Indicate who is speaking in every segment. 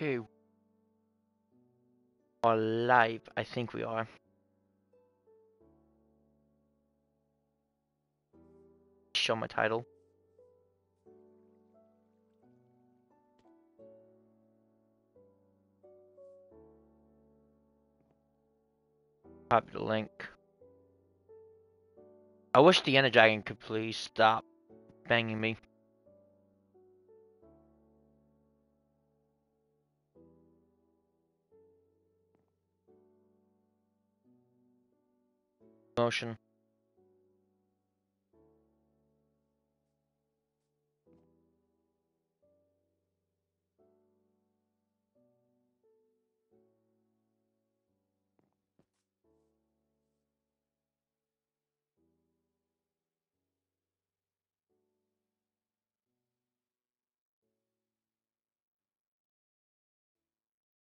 Speaker 1: Okay. Are live? I think we are. Show my title. Copy the link. I wish the Ender Dragon could please stop banging me.
Speaker 2: motion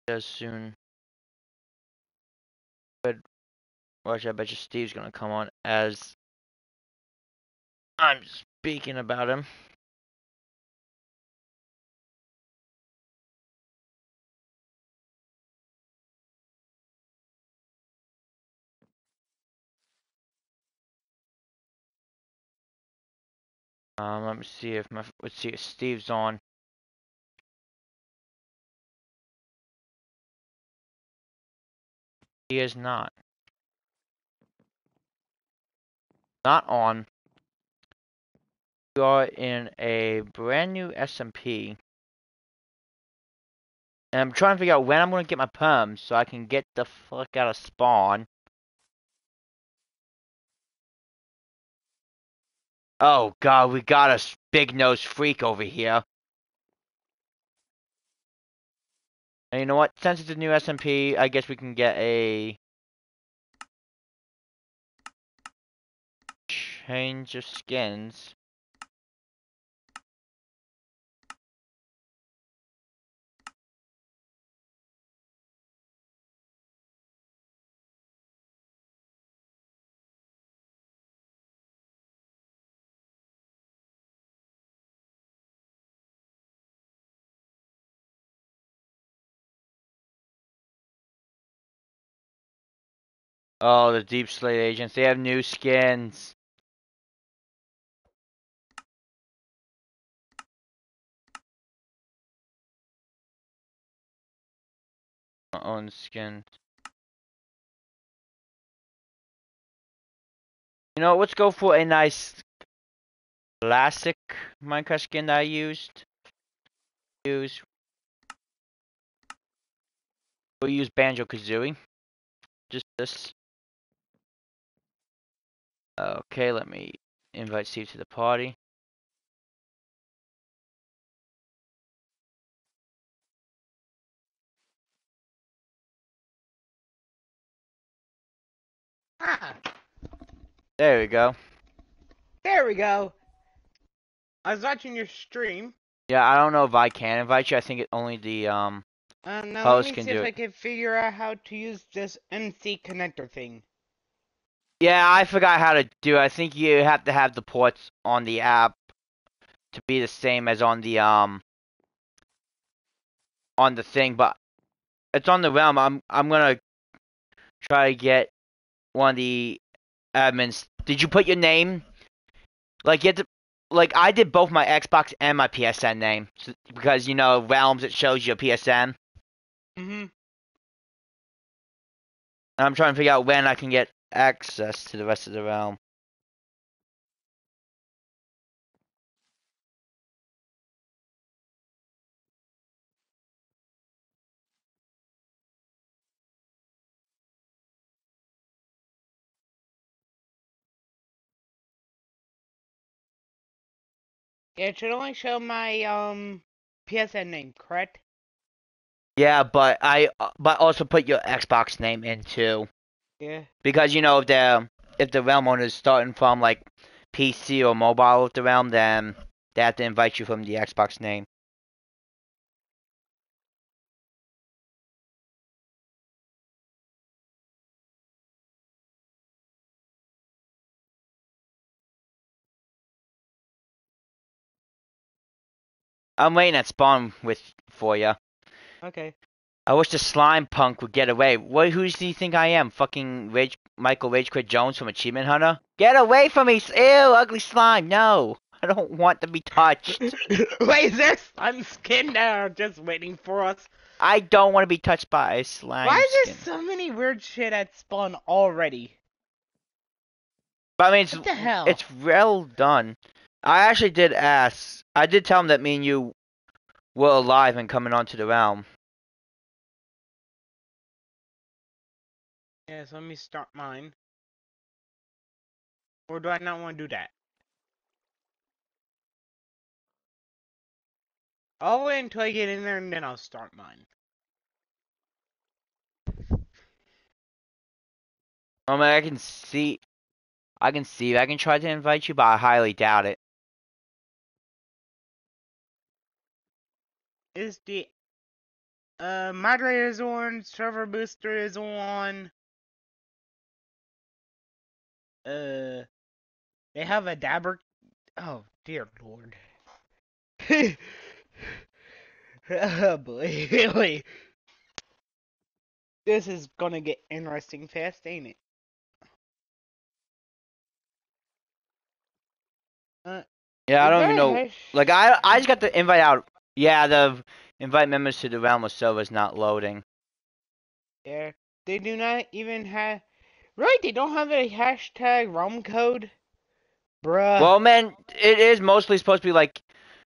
Speaker 2: As soon. But Watch, I bet you Steve's gonna come on as I'm speaking about him. Um, let me see if my let's see if Steve's on. He is not. not on.
Speaker 1: We are in a brand new SMP.
Speaker 2: And I'm trying to figure out when I'm going to get my perm so I can get the fuck out of spawn. Oh god, we got a big nose freak over here.
Speaker 1: And you know what? Since it's a new SMP, I guess we can get a
Speaker 2: change of skins. Oh, the Deep Slate agents. They have new skins. My own skin. You know, let's go for a nice
Speaker 1: classic Minecraft skin that I used. Use we'll use Banjo Kazooie. Just this.
Speaker 2: Okay, let me invite Steve to the party. Ah. There we go. There we go.
Speaker 3: I was watching your stream.
Speaker 1: Yeah, I don't know if I can invite you. I think it only the um uh, now let me see if it. I can
Speaker 3: figure out how to use this NC connector thing.
Speaker 1: Yeah, I forgot how to do. It. I think you have to have the ports on the app to be the same as on the um on the thing, but it's on the realm. I'm I'm gonna try to get one of the admins, did you put your name? Like you had to, like I did both my Xbox and my PSN name so, because you know Realms it shows your
Speaker 2: PSN. Mhm. I'm trying to figure out when I can get access to the rest of the realm. It should only show my um PSN name, correct?
Speaker 1: Yeah, but I uh, but also put your Xbox name in too. Yeah. Because you know if the if the realm owner is starting from like PC or mobile with the realm,
Speaker 2: then they have to invite you from the Xbox name. I'm waiting at spawn with for you.
Speaker 3: Okay.
Speaker 1: I wish the slime punk would get away. What? Who do you think I am? Fucking Rage Michael Rage Quit Jones from Achievement Hunter? Get away from me! Ew, ugly slime! No, I don't want to be touched. Wait, is there slime skin now just waiting for us? I don't want to be touched by a slime. Why is there
Speaker 3: skin. so many weird shit at spawn already?
Speaker 1: But I mean, it's, what the hell? It's well done. I
Speaker 2: actually did ask. I did tell him that me and you were alive and coming onto the realm. Yes, let me start mine. Or do I not want to do that? I'll wait until I get in there and then I'll start mine. I oh, mean, I can see, I can see I can try to invite you, but I highly doubt it. is the uh, moderator is on, server booster is on. Uh, they have a dabber. Oh
Speaker 3: dear lord.
Speaker 2: oh boy, really. This is gonna get interesting fast, ain't it? Uh,
Speaker 1: yeah, I don't even know. Like, I I just got the invite out yeah, the invite members to the realm of server is not loading.
Speaker 3: Yeah, they do not even have. Right, they don't have a hashtag realm code,
Speaker 1: bruh. Well, man, it is mostly supposed to be like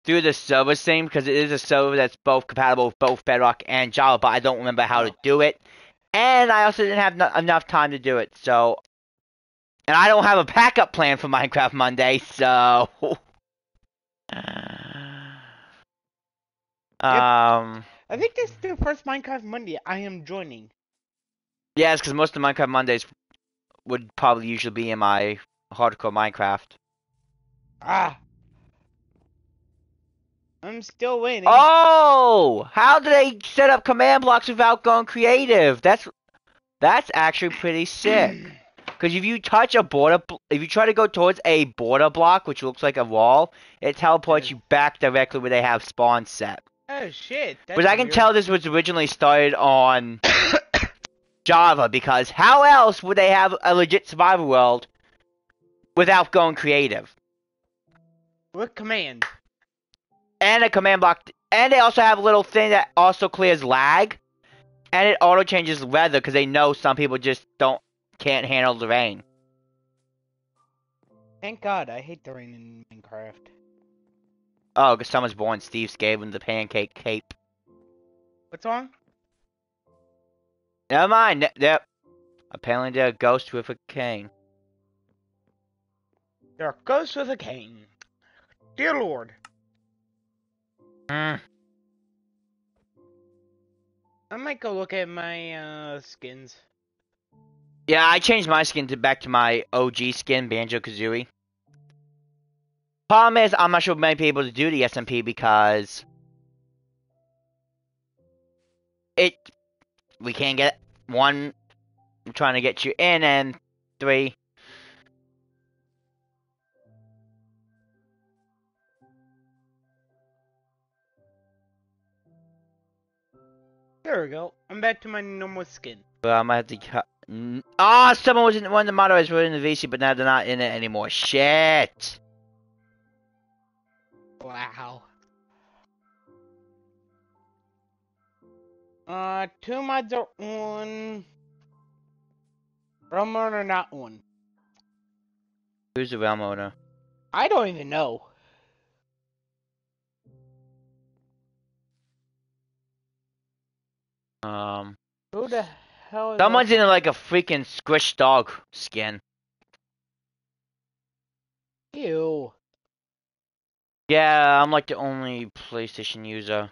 Speaker 1: through the server thing because it is a server that's both compatible with both Bedrock and Java, but I don't remember how to do it, and I also didn't have no enough time to do it. So, and I don't have a backup plan for Minecraft Monday, so. Um,
Speaker 3: I think this is the first Minecraft Monday I am joining.
Speaker 1: Yes, because most of Minecraft Mondays would probably usually be in my hardcore Minecraft. Ah. I'm still waiting. Oh! How do they set up command blocks without going creative? That's that's actually pretty sick. Because if you touch a border, if you try to go towards a border block, which looks like a wall, it teleports you back directly where they have spawn set.
Speaker 3: Oh shit! Which
Speaker 1: I can weird. tell this was originally started on Java because how else would they have a legit survival world without going creative? What command. And a command block, and they also have a little thing that also clears lag, and it auto changes weather because they know some people just don't can't handle the rain.
Speaker 3: Thank God, I hate the rain in Minecraft.
Speaker 1: Oh, because someone's born. Steve's gave him the pancake cape. What song? Never mind. Yep. Apparently, they're a ghost with a cane.
Speaker 3: They're a ghost with a cane. Dear Lord. Mm. I might go look at my uh, skins.
Speaker 1: Yeah, I changed my skin to back to my OG skin, Banjo Kazooie. Problem is, I'm not sure we might be able to do the SMP because it we can't get one I'm trying to get you in and three
Speaker 3: There we go. I'm back to my normal skin.
Speaker 1: But I might have to cut. Ah, oh, someone was in one of the moderators were in the VC, but now they're not in it anymore. Shit. Wow.
Speaker 3: Uh, two mods are on. Realm or not on.
Speaker 1: Who's the realm owner?
Speaker 3: I don't even know.
Speaker 1: Um. Who the hell? Someone's that? in like a freaking squished dog skin. Ew. Yeah, I'm like the only PlayStation user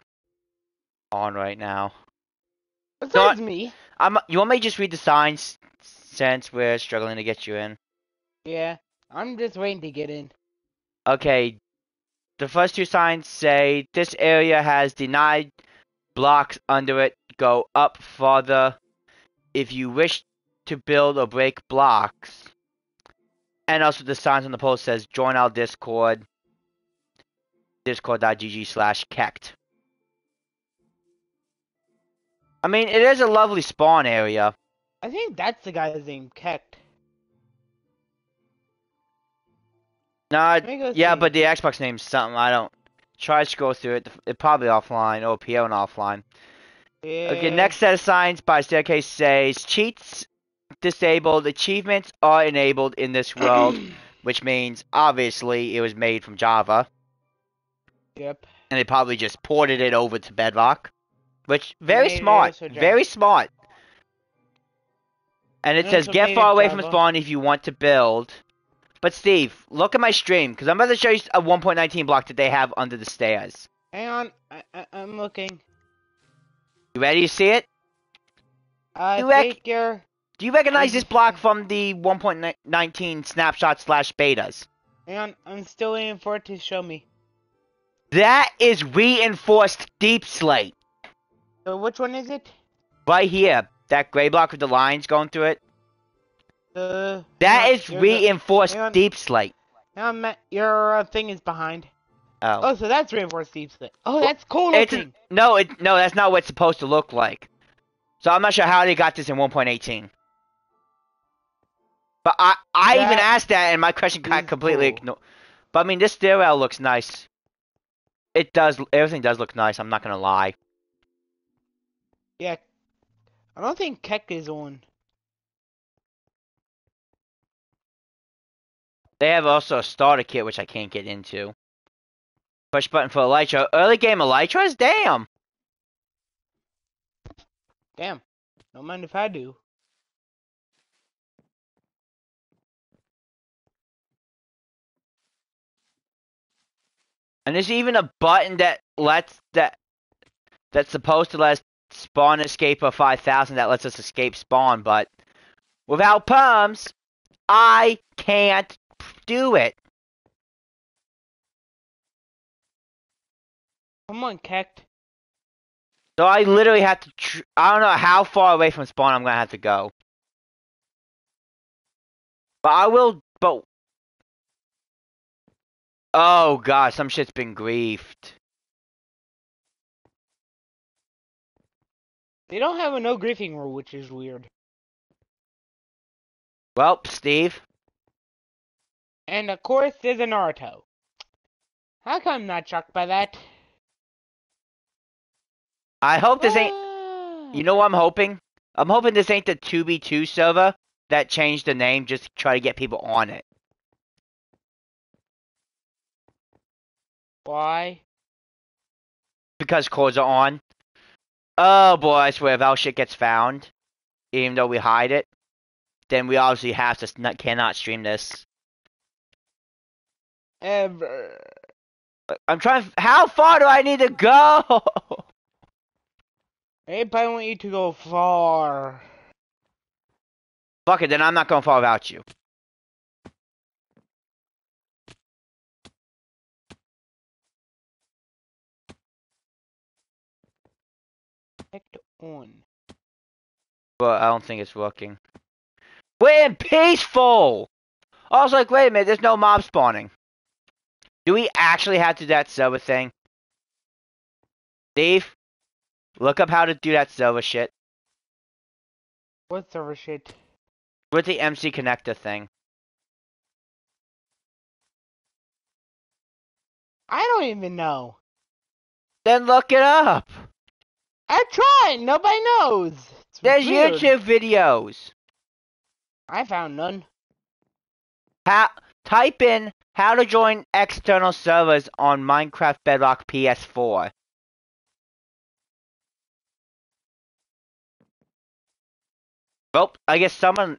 Speaker 1: on right now. Besides so I, me. I'm, you want me to just read the signs since we're struggling to get you in?
Speaker 3: Yeah, I'm just waiting to get in.
Speaker 1: Okay, the first two signs say this area has denied blocks under it. Go up farther if you wish to build or break blocks. And also the signs on the post says join our Discord discord.gg slash kect. I mean, it is a lovely spawn area.
Speaker 3: I think that's the guy's name, Kect.
Speaker 1: Nah, yeah, see. but the Xbox name's something. I don't. Try to scroll through it. It probably offline. or PO and offline. Yeah. Okay, next set of signs by staircase says cheats disabled. Achievements are enabled in this world, which means obviously it was made from Java. Yep. And they probably just ported it over to Bedrock, which very smart, very smart. And it mm, says get far away from spawn if you want to build. But Steve, look at my stream because I'm about to show you a 1.19 block that they have under the stairs.
Speaker 3: Hang on, I, I, am looking.
Speaker 1: You ready to see it?
Speaker 3: I you think you're. Do you recognize this
Speaker 1: block from the 1.19 snapshot slash betas?
Speaker 3: Hang on, I'm still waiting for it to show me.
Speaker 1: That is reinforced deep slate. So which one is it? Right here. That gray block with the lines going through it.
Speaker 3: Uh, that no, is reinforced on,
Speaker 1: deep slate.
Speaker 3: Um, your uh, thing is behind. Oh. Oh, so that's reinforced deep slate. Oh, that's cool looking. It's,
Speaker 1: no, it, no, that's not what it's supposed to look like. So I'm not sure how they got this in 1.18. But I, I even asked that, and my question got completely cool. ignored. But I mean, this stairwell looks nice it does. Everything does look nice. I'm not gonna lie.
Speaker 3: Yeah, I don't think Keck is on.
Speaker 1: They have also a starter kit which I can't get into. Push button for Elytra. Early game Elytra's? Damn!
Speaker 2: Damn. Don't mind if I do. And there's even a button that lets that that's supposed to let
Speaker 1: spawn escape a 5000 that lets us escape spawn, but without pumps,
Speaker 2: I can't do it. Come on, Kect. So I literally have to. I don't know how far away from spawn I'm gonna have to go. But I will. But Oh god, some shit's been griefed. They don't have a no griefing rule, which is weird. Well, Steve. And of course, there's a Naruto.
Speaker 3: How come I'm not shocked by that?
Speaker 1: I hope this ain't. Ah. You know what I'm hoping? I'm hoping this ain't the 2v2 server that changed the
Speaker 2: name just to try to get people on it. Why? Because clothes are on.
Speaker 1: Oh boy, I swear if our shit gets found, even though we hide it, then we obviously have to not, cannot stream this.
Speaker 2: Ever.
Speaker 1: I'm trying. How far do I need to go?
Speaker 2: Anybody want you to go far. Fuck it, then I'm not going far without you. on. But I don't think it's working. We're in
Speaker 1: peaceful! I was like, wait a minute, there's no mob spawning. Do we actually have to do that Zelda thing? Dave, look up how to
Speaker 2: do that Zelda shit. What Zelda shit? With the MC connector thing. I don't even know. Then look it up. I'm
Speaker 3: trying. Nobody knows.
Speaker 1: It's There's weird. YouTube videos. I found none. How, type in how to join external servers
Speaker 2: on Minecraft Bedrock PS4. Well, I guess someone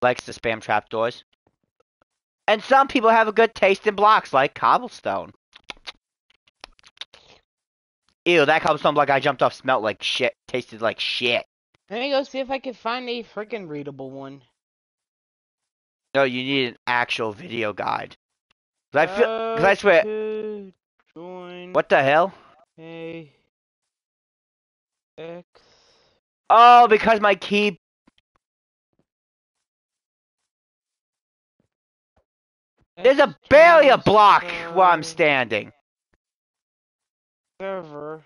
Speaker 1: likes to spam trapdoors. And some people have a good taste in blocks, like cobblestone ew, that block I jumped off smelled like shit, tasted like shit.
Speaker 3: Let me go see if I can find a freaking readable one.
Speaker 1: No, you need an actual video guide. Cause I feel, cause I swear.
Speaker 2: Join what the hell? Hey. X. Oh, because my key. There's a barrier block where I'm standing over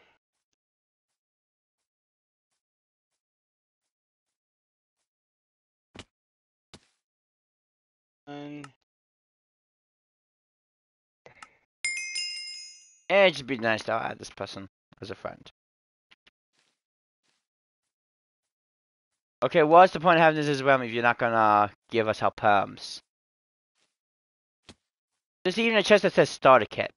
Speaker 2: and it'd be nice to add this person as a friend.
Speaker 1: Okay, what's the point of having this as well if you're not gonna give us our perms? There's even a chest that says starter
Speaker 2: kit.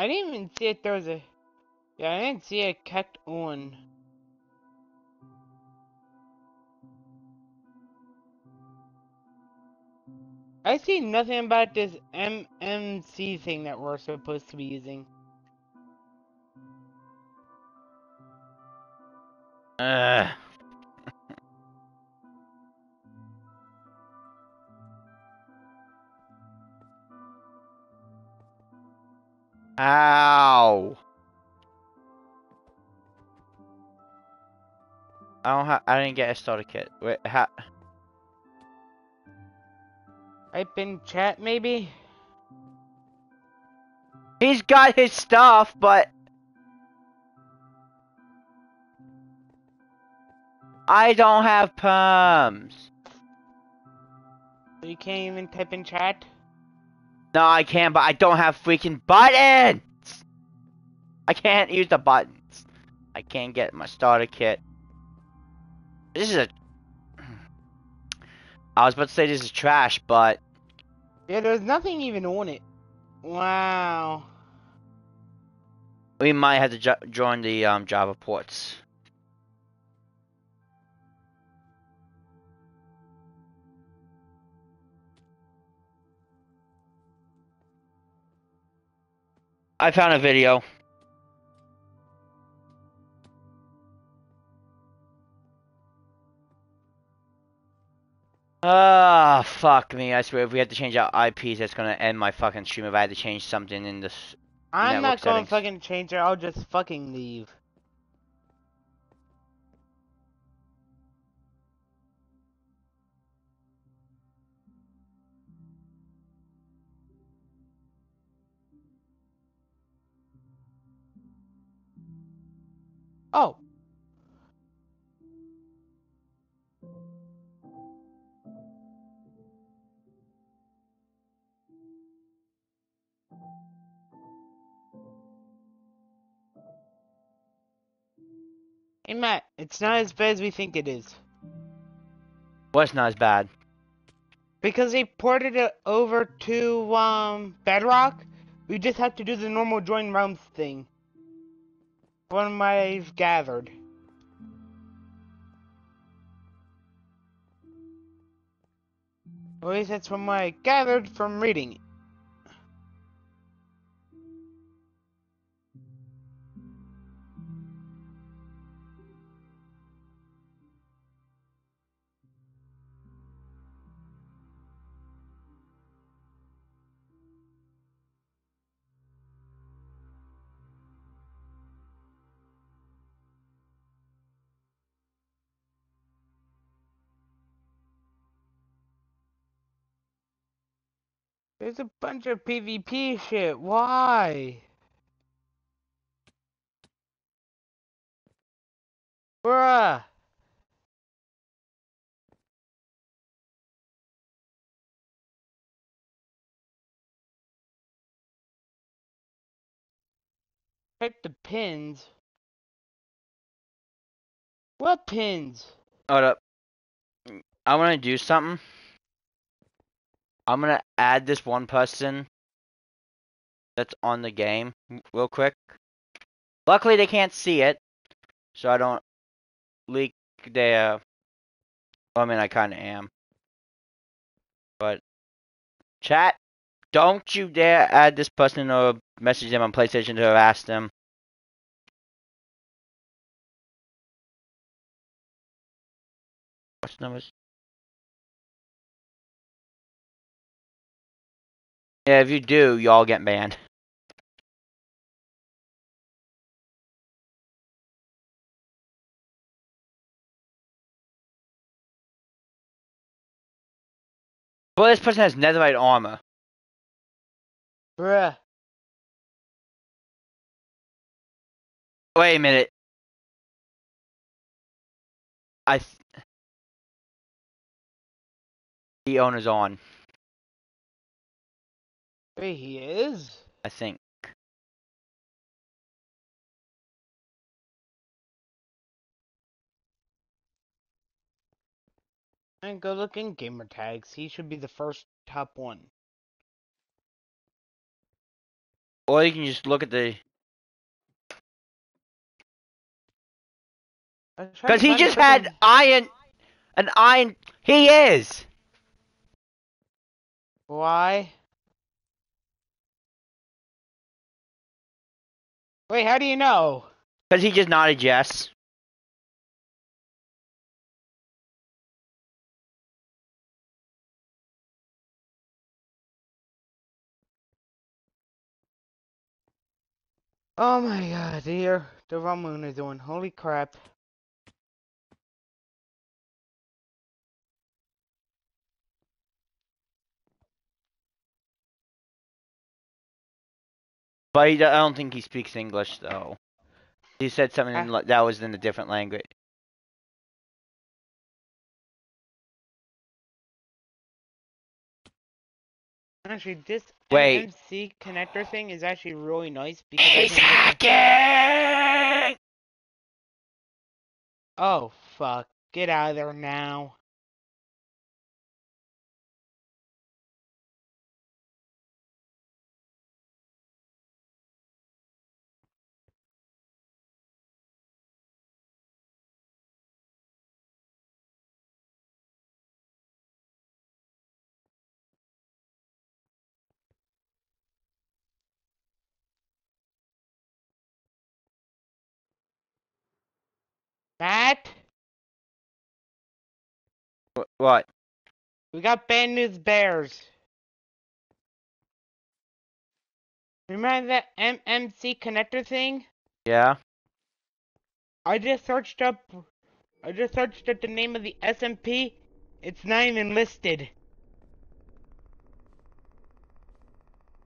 Speaker 3: I didn't even see it there was a... Yeah, I didn't see it kept on. I see nothing about this MMC thing that we're supposed to be using.
Speaker 2: Ugh. Ow!
Speaker 1: I don't have. I didn't get a starter kit. Wait, ha.
Speaker 3: Type in chat, maybe.
Speaker 1: He's got his stuff, but I don't have perms. You can't
Speaker 3: even type in chat.
Speaker 1: No, I can, but I don't have freaking buttons! I can't use the buttons. I can't get my starter kit. This is a... I was about to say this is trash, but...
Speaker 3: Yeah, there's nothing even on it.
Speaker 1: Wow. We might have to join the um, Java ports.
Speaker 2: I found a video.
Speaker 1: Ah, fuck me. I swear, if we had to change our IPs, that's gonna end my fucking stream if I had to change something in this.
Speaker 2: I'm not gonna
Speaker 3: fucking change it. I'll just fucking leave. Oh. Hey Matt, it's not as bad as we think it is. What's not as bad? Because they ported it over to um, Bedrock, we just have to do the normal join realms thing. From what I've gathered. At least that's from what I gathered from reading
Speaker 2: There's a bunch of PvP shit. Why? Bruh. Check the pins. What pins? Hold up. I want to do something.
Speaker 1: I'm gonna add this one person that's on the
Speaker 2: game real quick. Luckily, they can't see it, so I don't leak their. I mean, I kind of am. But, chat, don't you dare add this person or message them on PlayStation to harass them. What's numbers? Yeah, if you do, y'all get banned. But this person has netherite armor. Bruh. Wait a minute. I. the owner's on. Where he is. I think. And go look in gamer tags. He should be the first top one. Or you can just look at the. Because he just had iron, an iron. He is. Why? Wait, how do you know? Because he just nodded yes. Oh my god, dear. The Romulan is doing. Holy crap. But he, I don't think he speaks English though. He said something ah. that was in a different language. Actually, this Wait. MC connector thing is actually really nice because he's hacking. Oh fuck! Get out of there now. Matt? What? We got bad news bears. Remember that
Speaker 3: MMC connector thing? Yeah. I just searched up. I just searched up the name of the SMP. It's not even listed.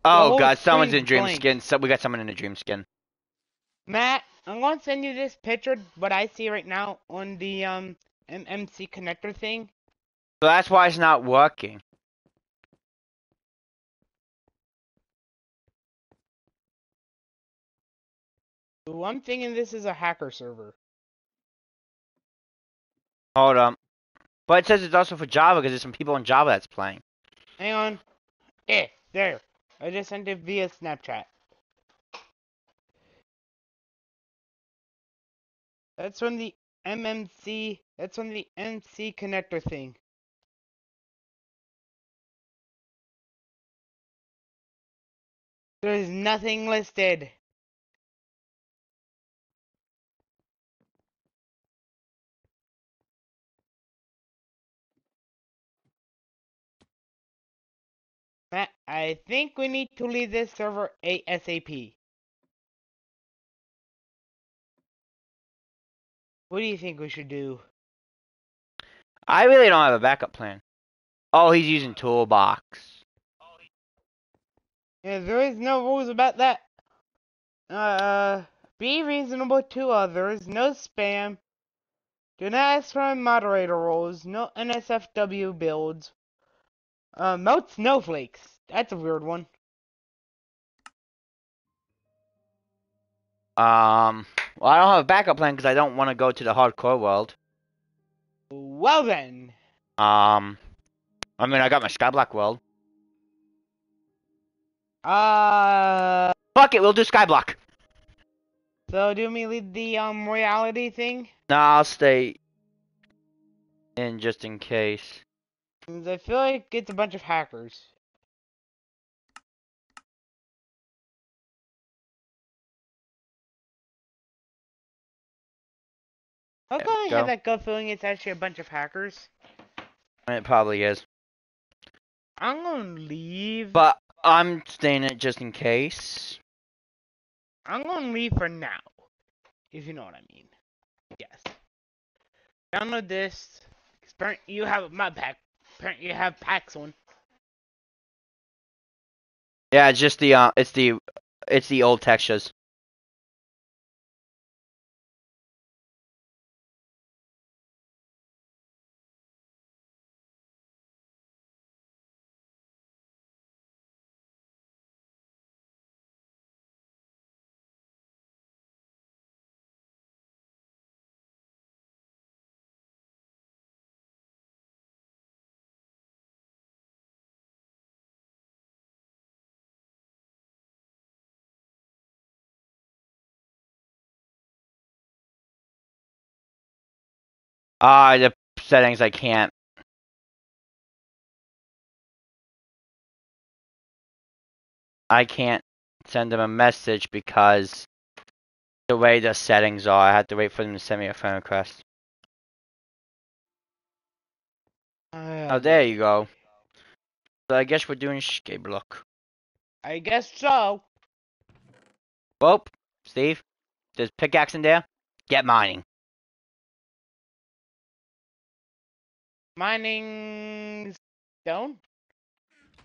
Speaker 1: Oh god, someone's in dream blank. skin. So we got someone in a dream skin.
Speaker 3: Matt, I'm going to send you this picture, what I see right now
Speaker 2: on the um, MMC connector thing. So that's why it's not working. So I'm thinking this is a hacker server. Hold on. But it says it's also for Java because there's some people on Java that's playing. Hang on. Eh, there. I just sent it via Snapchat. That's from the mmc that's from the MC connector thing. There is nothing listed. I think we need to leave this server ASAP. What do you think we should do? I really don't have a backup plan. Oh, he's using
Speaker 1: toolbox.
Speaker 3: Yeah, there is no rules about that. Uh, be reasonable to others. No spam. Do not ask for moderator roles. No NSFW builds. Uh, melt snowflakes. That's a weird one.
Speaker 1: Um. Well, I don't have a backup plan because I don't want to go to the hardcore world.
Speaker 3: Well then.
Speaker 1: Um, I mean, I got my Skyblock world. Uh. Fuck it, we'll do Skyblock.
Speaker 3: So do me lead the um reality thing?
Speaker 1: Nah, I'll
Speaker 2: stay in just in case. Mm, I feel like it's a bunch of hackers. How come I have that gut feeling it's actually a bunch of hackers? It probably is.
Speaker 1: I'm gonna leave. But I'm staying it just in case.
Speaker 3: I'm gonna leave for now. If you know what I mean. Yes. Download this. you have my pack. you have packs on.
Speaker 2: Yeah, it's just the uh, it's the, it's the old textures. Ah, the settings I can't. I can't send them a message
Speaker 1: because the way the settings are, I had to wait for them to send me a phone request.
Speaker 2: Uh, oh, there you go. So I guess we're doing Escape Block. I guess so. Well, Steve, there's pickaxe in there. Get mining. Mining stone?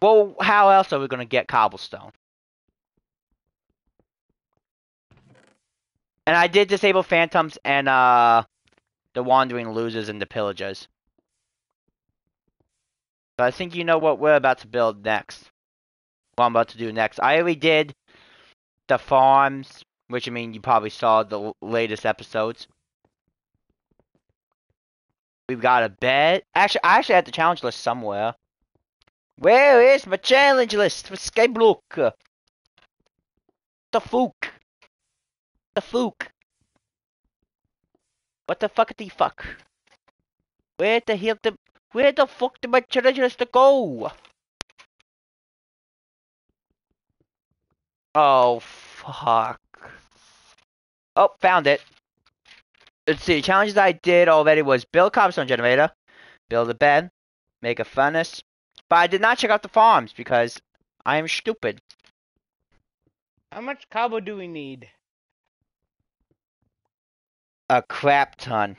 Speaker 2: Well, how else are we going to get cobblestone?
Speaker 1: And I did disable phantoms and uh, the wandering losers and the pillagers. But I think you know what we're about to build next. What I'm about to do next. I already did the farms, which I mean you probably saw the latest episodes. We've got a bet. Actually, I actually had the challenge list somewhere. Where is my challenge list for Skyblock? The fuck? The fuck? What the fuck the
Speaker 2: fuck? Where the hell the where the fuck did my challenge list go? Oh
Speaker 1: fuck. Oh, found it let's see, challenges I did already was build cobblestone generator, build a bed, make a furnace. But I did not check out the farms because I am stupid.
Speaker 3: How much
Speaker 2: cobble do we need? A crap ton.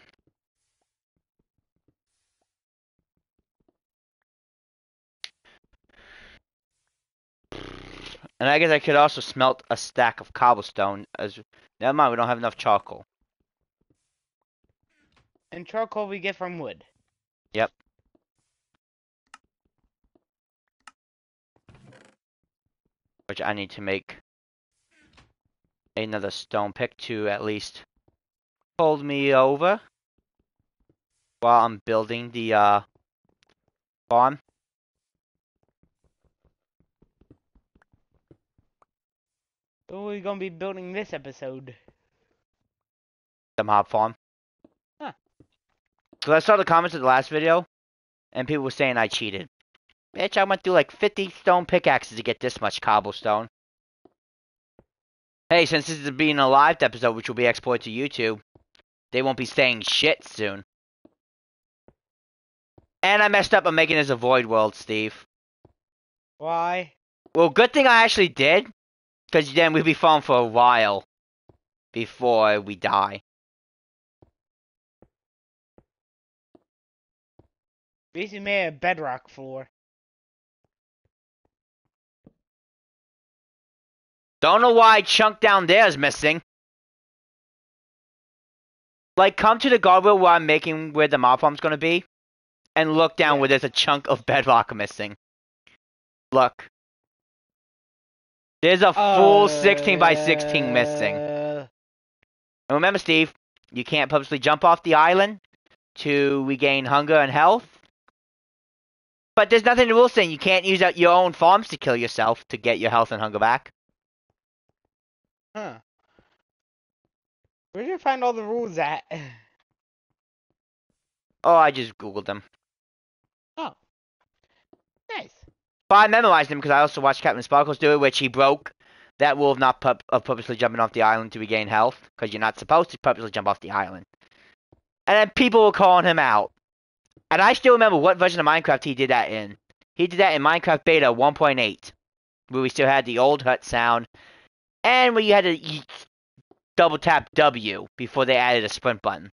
Speaker 1: And I guess I could also smelt a stack of cobblestone. As never mind, we don't have enough charcoal.
Speaker 3: And charcoal we get from wood.
Speaker 1: Yep. Which I need to make another stone pick to at least hold me over while I'm building the uh, farm. What are we
Speaker 3: gonna be building this episode?
Speaker 1: The mob farm. Because I saw the comments of the last video, and people were saying I cheated. Bitch, I went through like 50 stone pickaxes to get this much cobblestone. Hey, since this is being a live episode, which will be exported to YouTube, they won't be saying shit soon. And I messed up on making this a void world, Steve. Why? Well, good thing I actually did, because then we'd be falling
Speaker 2: for a while before we die. made a bedrock floor. Don't know why Chunk down there is missing. Like, come to the guardrail
Speaker 1: where I'm making where the mob farm's gonna be, and look down where there's a chunk of bedrock missing. Look. There's a full uh, 16 by 16 missing. And uh. remember, Steve, you can't purposely jump off the island to regain hunger and health. But there's nothing in the rules saying you can't use out your own farms to kill yourself to get your health and hunger back.
Speaker 2: Huh. Where did you find all the rules at? Oh, I just googled them. Oh.
Speaker 1: Nice. But I memorized them because I also watched CaptainSparklez do it, which he broke that rule of not pu of purposely jumping off the island to regain health because you're not supposed to purposely jump off the island. And then people were calling him out. And I still remember what version of Minecraft he did that in. He did that in Minecraft Beta 1.8, where we still had the old hut sound, and where you had to double tap W before they added a sprint button.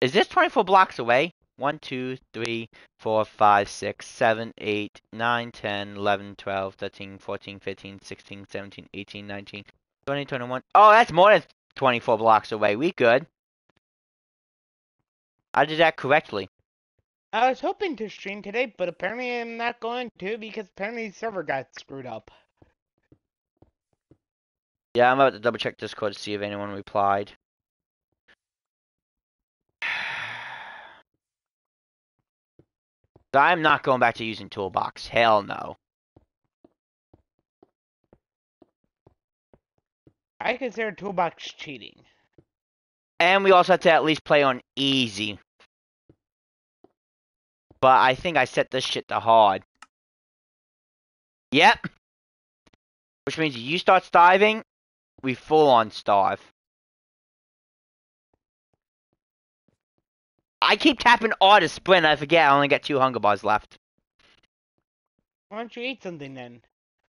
Speaker 1: Is this 24 blocks away? 1, 2, 3, 4, 5, 6, 7, 8, 9, 10, 11, 12, 13, 14, 15, 16, 17, 18, 19, 20, 21. Oh, that's more than 24 blocks away. We good. I did that correctly.
Speaker 3: I was hoping to stream today, but apparently I'm not going to because apparently the server got screwed up.
Speaker 1: Yeah, I'm about to double check Discord to see if anyone replied. I'm not going back to using Toolbox. Hell no.
Speaker 3: I consider Toolbox cheating.
Speaker 1: And we also have to
Speaker 2: at least play on easy but I think I set this shit to hard. Yep. Which means you start starving, we full on starve.
Speaker 1: I keep tapping R to sprint, I forget I only got two hunger bars left.
Speaker 3: Why don't you eat something then?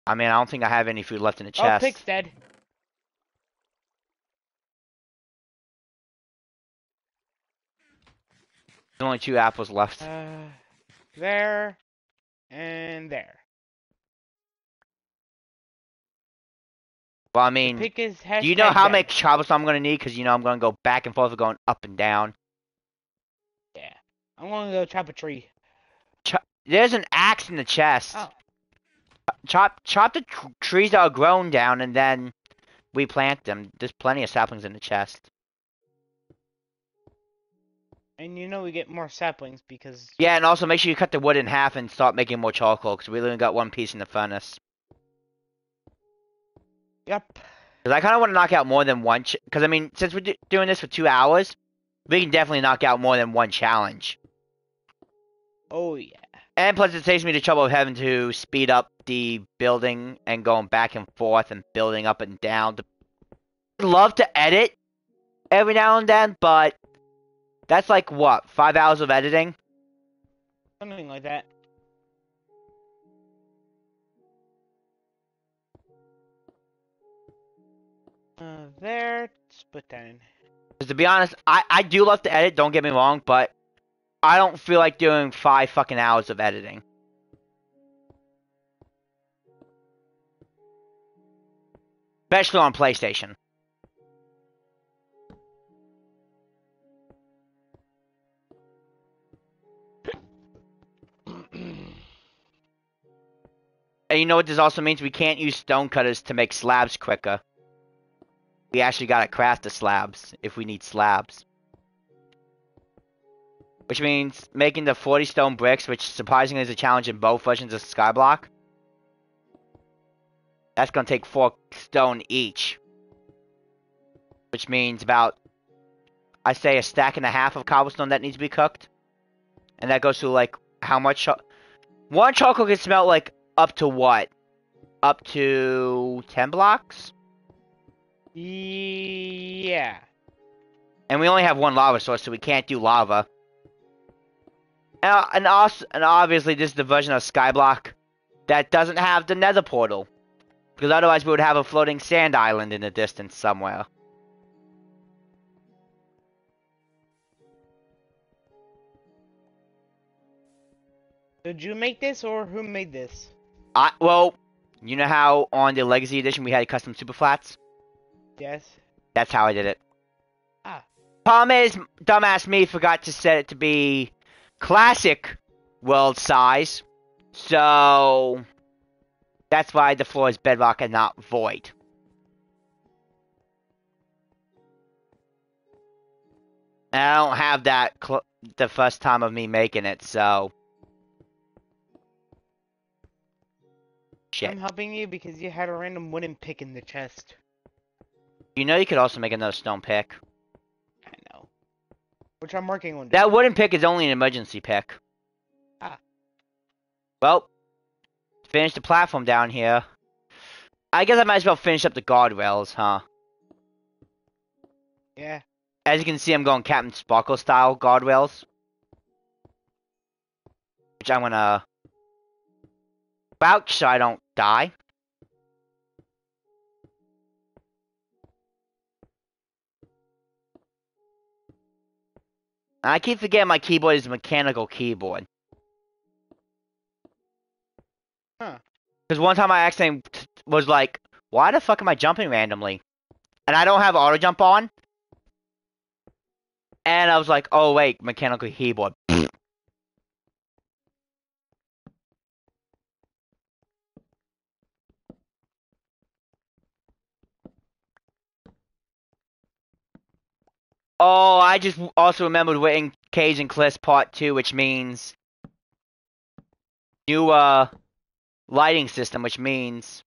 Speaker 1: I mean, I don't think I have any food left in the oh, chest. Oh, pig's dead. There's only two apples left.
Speaker 2: Uh, there and there.
Speaker 1: Well, I mean, do you know how many chops I'm gonna need? Cause you know I'm gonna go back and forth, going up and down.
Speaker 3: Yeah, I'm gonna go chop a tree.
Speaker 1: There's an axe in the chest. Oh. Chop, chop the tr trees that are grown down, and then we plant them. There's plenty of saplings in the chest.
Speaker 3: And you know we get more saplings because.
Speaker 1: Yeah, and also make sure you cut the wood in half and start making more charcoal because we only got one piece in the furnace. Yep. Because I kind of want to knock out more than one. Because I mean, since we're do doing this for two hours, we can definitely knock out more than one challenge. Oh yeah. And plus, it saves me the trouble of having to speed up the building and going back and forth and building up and down. I'd love to edit every now and then, but that's like what, five hours of editing?
Speaker 3: Something like that. Uh, there, split down.
Speaker 1: Because to be honest, I, I do love to edit, don't get me wrong, but I don't feel like doing five fucking hours of editing. Especially on PlayStation. And you know what this also means? We can't use stone cutters to make slabs quicker. We actually gotta craft the slabs if we need slabs. Which means making the 40 stone bricks, which surprisingly is a challenge in both versions of Skyblock. That's gonna take 4 stone each. Which means about, I say a stack and a half of cobblestone that needs to be cooked. And that goes to like, how much... One charcoal can smell like up to what? Up to 10 blocks?
Speaker 3: Yeah.
Speaker 1: And we only have one lava source, so we can't do lava. Uh, and, also, and obviously, this is the version of Skyblock that doesn't have the nether portal. Because otherwise, we would have a floating sand island in the distance somewhere. Did
Speaker 3: you make this, or who made this?
Speaker 1: I well, you know how on the Legacy Edition we had custom super flats? Yes. That's how I did it. Ah. Problem is, dumbass me forgot to set it to be classic world size, so that's why the floor is bedrock and not void. I don't have that the first time of me making it, so. Shit. I'm
Speaker 3: helping you because you had a random wooden pick in the chest.
Speaker 1: You know you could also make another stone pick. I
Speaker 3: know. Which I'm working on. That
Speaker 1: wooden pick is only an emergency pick. Ah. Well, finish the platform down here. I guess I might as well finish up the guardrails, huh? Yeah. As you can see, I'm going CaptainSparklez style guardrails. Which I'm gonna Crouch so I don't die. I keep forgetting my keyboard is a mechanical keyboard. Huh. Because one time I accidentally was like, why the fuck am I jumping randomly? And I don't have auto jump on. And I was like, oh wait, mechanical keyboard. Oh, I just also remembered we're in Caves and Cliffs Part 2, which means
Speaker 2: new uh, lighting system, which means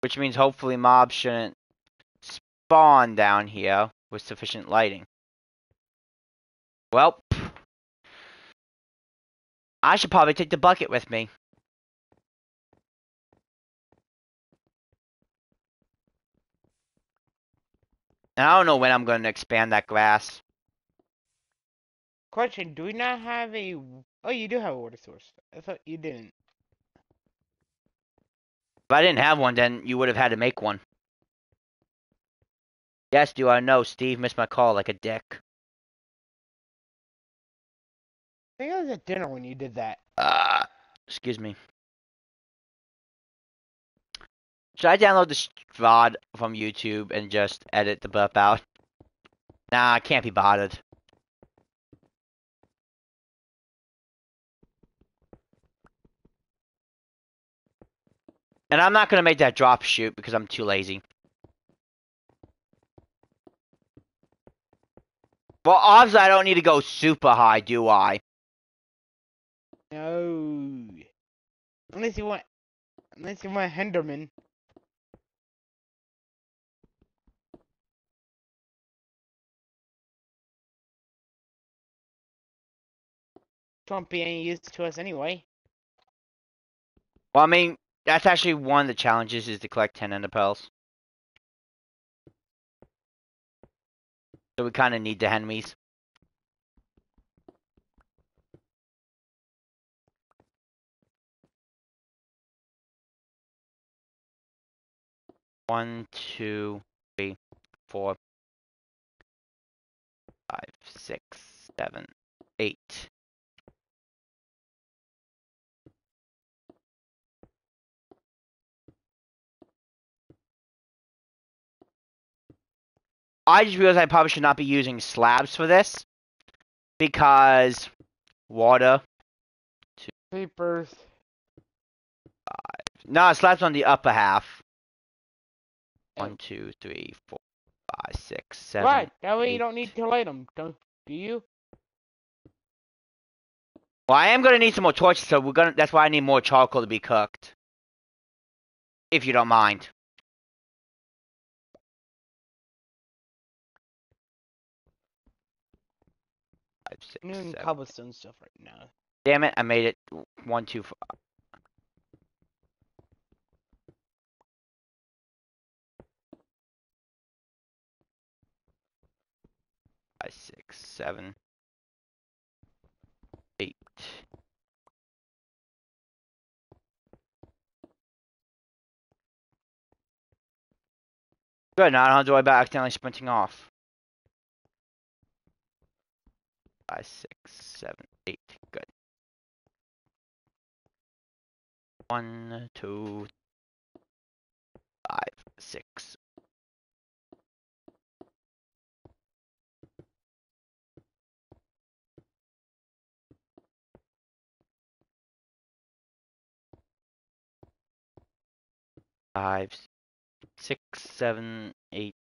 Speaker 2: which means hopefully mobs shouldn't spawn down here with sufficient lighting. Well, I should probably take the bucket with me. And I don't know when I'm going to expand that glass.
Speaker 3: Question, do we not have a... Oh, you do have a water source. I thought you didn't.
Speaker 1: If I didn't have one, then you would have had to make one.
Speaker 2: Yes, do I know. Steve missed my call like a dick. I think I was at dinner when you did that. Uh, excuse me. Should I download this
Speaker 1: VOD from YouTube and just edit the burp out? Nah, I can't be bothered.
Speaker 2: And I'm not going to make that drop shoot because I'm too
Speaker 1: lazy. Well,
Speaker 2: obviously I don't need to go super high, do I? No. Unless you want... Unless you want Henderman. won't be any use to us anyway.
Speaker 1: Well, I mean, that's actually one of the challenges is to collect 10 ender pearls.
Speaker 2: So we kind of need the henries. One, two, three, four, five, six, seven, eight. I just realized I probably should not be using slabs for this because water. Two, papers. Five. No, slabs on the upper half.
Speaker 1: One, two, three, four, five, six, seven. Right.
Speaker 3: That way eight. you don't need to light them. Don't
Speaker 2: do you? Well, I am gonna need some more torches, so we're gonna. That's why I need more charcoal to be cooked. If you don't mind. six, I'm doing seven. cobblestone stuff right now. Damn it! I made it one two five. Five, six, seven, eight. Good, now I don't have to worry about accidentally sprinting off. five, six, seven, eight. Good. One, two, five, six. Five, six, seven, eight,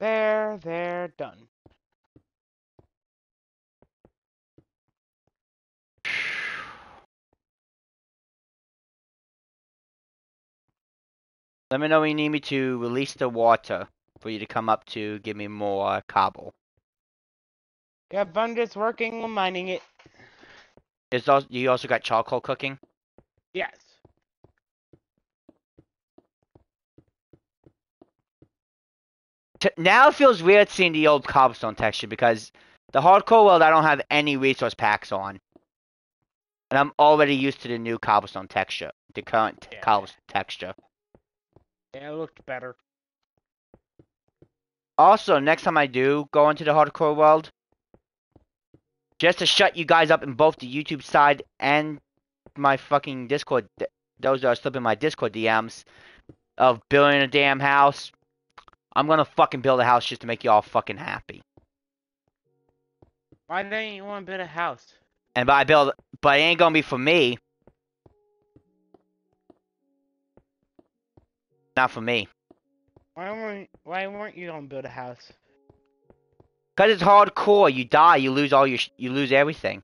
Speaker 2: There, there, done.
Speaker 1: Let me know when you need me to release the water for you to come up to give me more cobble.
Speaker 3: fun just working on mining it.
Speaker 1: Is also, you also got charcoal cooking? Yes. t- now it feels weird seeing the old cobblestone texture because the hardcore world I don't have any resource packs on, and I'm already used to the new cobblestone texture, the current yeah. cobblestone texture.
Speaker 3: Yeah, it looked better.
Speaker 1: Also, next time I do go into the hardcore world, just to shut you guys up in both the YouTube side and my fucking Discord. Those are slipping my Discord DMs of building a damn house, I'm gonna fucking build a house just to make y'all fucking happy.
Speaker 3: Why they not you want to build a house?
Speaker 1: And by build, but it ain't gonna be for me. Not for me.
Speaker 3: Why weren't Why weren't you gonna build a house?
Speaker 1: Cause it's hardcore. You die, you lose all your, you lose everything.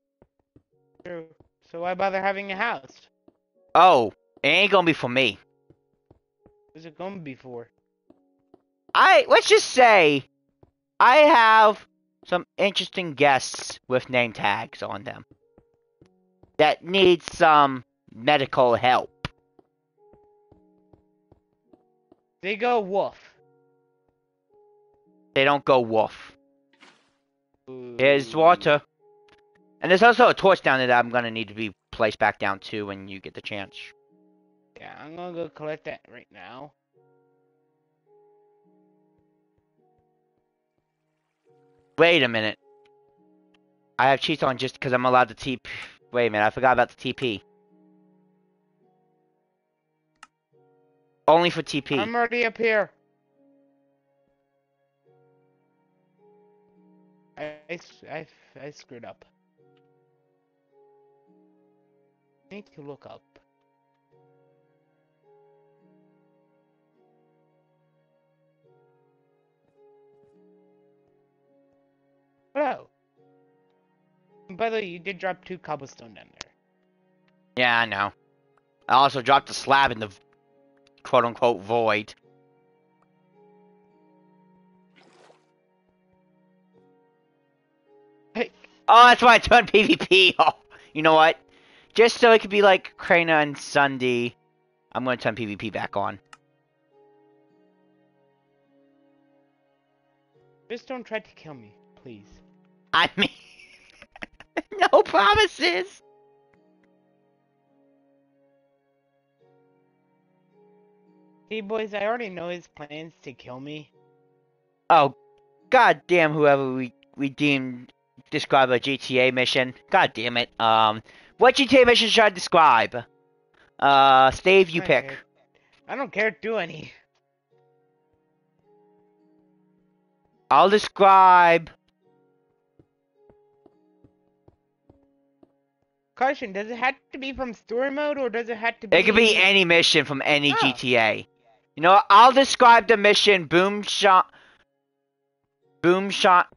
Speaker 3: True. So why bother having a house?
Speaker 1: Oh, it ain't gonna be for me.
Speaker 3: Who's it gonna be for?
Speaker 1: I let's just say I have some interesting guests with name tags on them that need some medical help. They go woof. They don't go woof. There's Here's water. And there's also a torch down there that I'm gonna need to be placed back down to when you get the chance.
Speaker 3: Yeah, I'm gonna go collect that right now.
Speaker 1: Wait a minute. I have cheats on just because I'm allowed to TP. Wait a minute, I forgot about the TP. Only for TP. I'm
Speaker 3: already up here. I, I, I screwed up. I need to look up. Hello. Oh. by the way, you did drop two cobblestone down there.
Speaker 1: Yeah, I know. I also dropped a slab in the quote unquote void. Hey. Oh, that's why I turned PvP off. you know what? Just so it could be like Crainer and SSundee, I'm going to turn PvP back on.
Speaker 3: Just don't try to kill me, please. I mean, no promises. Hey boys, I already know his plans to kill me.
Speaker 1: Oh, goddamn! Whoever we we deemed describe a GTA mission. God damn it. Um, what GTA mission should I describe? Uh, Stave, you pick. I don't care. Do any. I'll describe
Speaker 3: Question, does it have to be from story mode or does it have to be... It could be
Speaker 1: any mission from any oh. GTA. You know, I'll describe the mission Boom Shot... Boom Shot...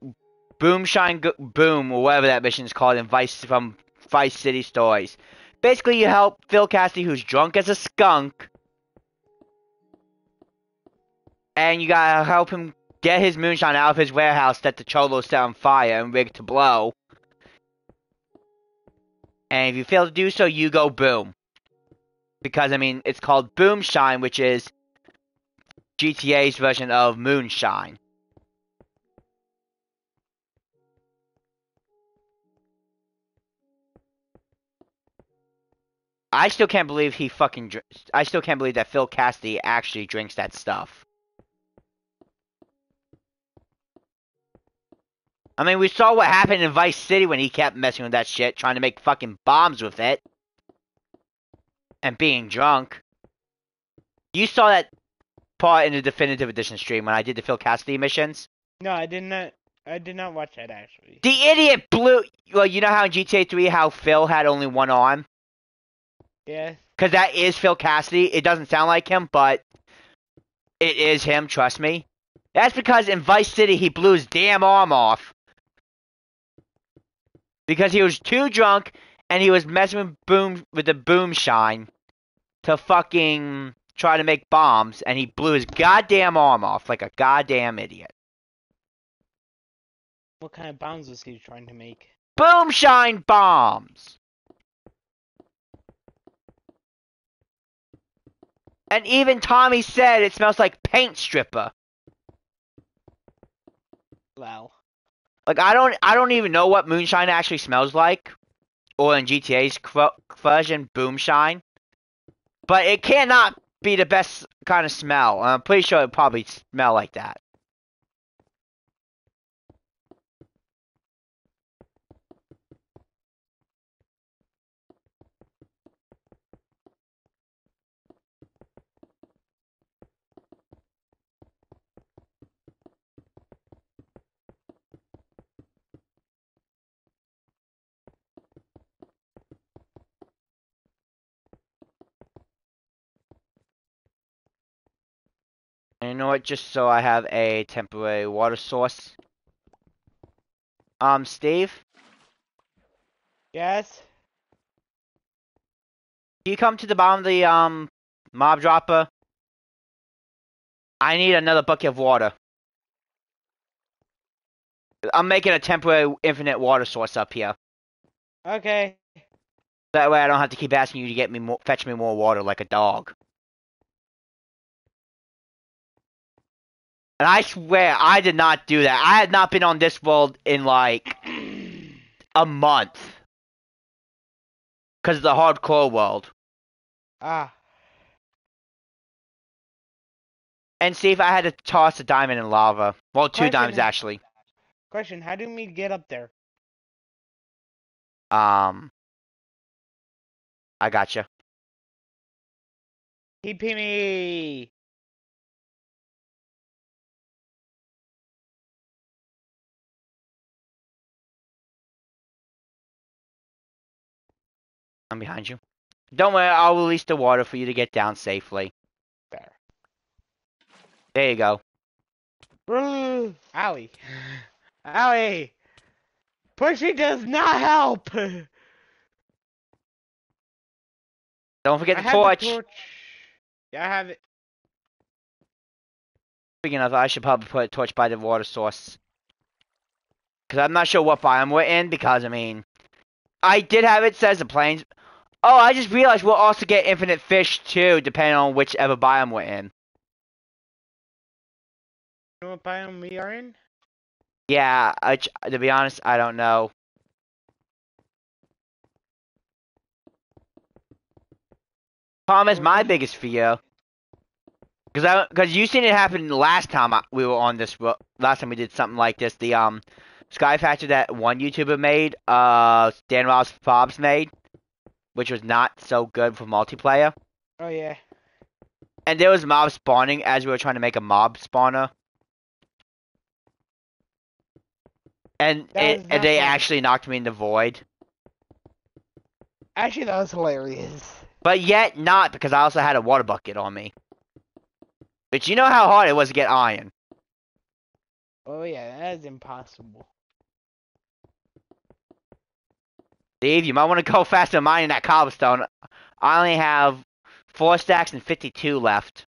Speaker 1: Boom Shine Boom, or whatever that mission is called in Vice from Vice City Stories. Basically, you help Phil Cassidy, who's drunk as a skunk, and you gotta help him get his moonshine out of his warehouse that the Cholo set on fire and rigged to blow. And if you fail to do so, you go boom. Because, I mean, it's called Boomshine, which is GTA's version of Moonshine. I still can't believe he fucking. I still can't believe that Phil Cassidy actually drinks that stuff. I mean, we saw what happened in Vice City when he kept messing with that shit, trying to make fucking bombs with it. And being drunk. You saw that part in the definitive edition stream when I did the Phil Cassidy missions. No, I did
Speaker 3: not. I did not watch that actually.
Speaker 1: The idiot blew. Well, you know how in GTA 3 how Phil had only one arm. Yes. Because that is Phil Cassidy. It doesn't sound like him, but it is him. Trust me. That's because in Vice City he blew his damn arm off because he was too drunk and he was messing with boom with the boom shine to fucking try to make bombs and he blew his goddamn arm off like a goddamn idiot.
Speaker 3: What kind of bombs was he trying to make?
Speaker 2: Boom shine bombs. And even Tommy said it smells like paint stripper.
Speaker 1: Wow. Like I don't I don't even know what moonshine actually smells like, or in GTA's fudge and boomshine, but it cannot be the best
Speaker 2: kind of smell. I'm pretty sure it probably smell like that.
Speaker 1: know what, just so I have a temporary water source. Um, Steve? Yes?
Speaker 2: Can you come to the bottom of the, um, mob dropper? I need another bucket of water.
Speaker 1: I'm making a temporary infinite water source up here. Okay. That way I don't have to keep asking you to get me more, fetch me more water like a dog. And I swear I did not do that. I had not
Speaker 2: been on this world in like a month. Cause of the hardcore world. Ah.
Speaker 1: And see if I had to toss a diamond in lava. Well, two question, diamonds actually.
Speaker 2: Question: How do we get up there? Um, I gotcha. TP me. I'm behind you. Don't worry, I'll release the water for you to get down safely.
Speaker 1: There. There you go.
Speaker 3: Owie.
Speaker 2: Owie! Pushing does not help! Don't forget I the torch. the torch. Yeah, I have it.
Speaker 1: Speaking of, I should probably put a torch by the water source. Because I'm not sure what biome we're in, because, I mean... I did have it says the plains... Oh, I just realized we'll also get infinite fish too, depending on whichever biome we're
Speaker 2: in. You know what biome we are in? Yeah, I, to be honest, I don't know.
Speaker 1: Palm is my biggest fear. Cause I, cause you seen it happen last time I, we were on this. Last time we did something like this, the um, Sky Factory that one YouTuber made, uh, Dan Ross Bob's made which was not so good for multiplayer. Oh yeah. And there was mob spawning as we were trying to make a mob spawner. And it, and they actually knocked me in the void. Actually, that was hilarious. But yet not because I also had a water bucket on me. But you know how hard it was to get iron.
Speaker 3: Oh yeah, that is impossible.
Speaker 1: Dave, you might want to go faster mining that cobblestone. I only have four stacks and 52 left.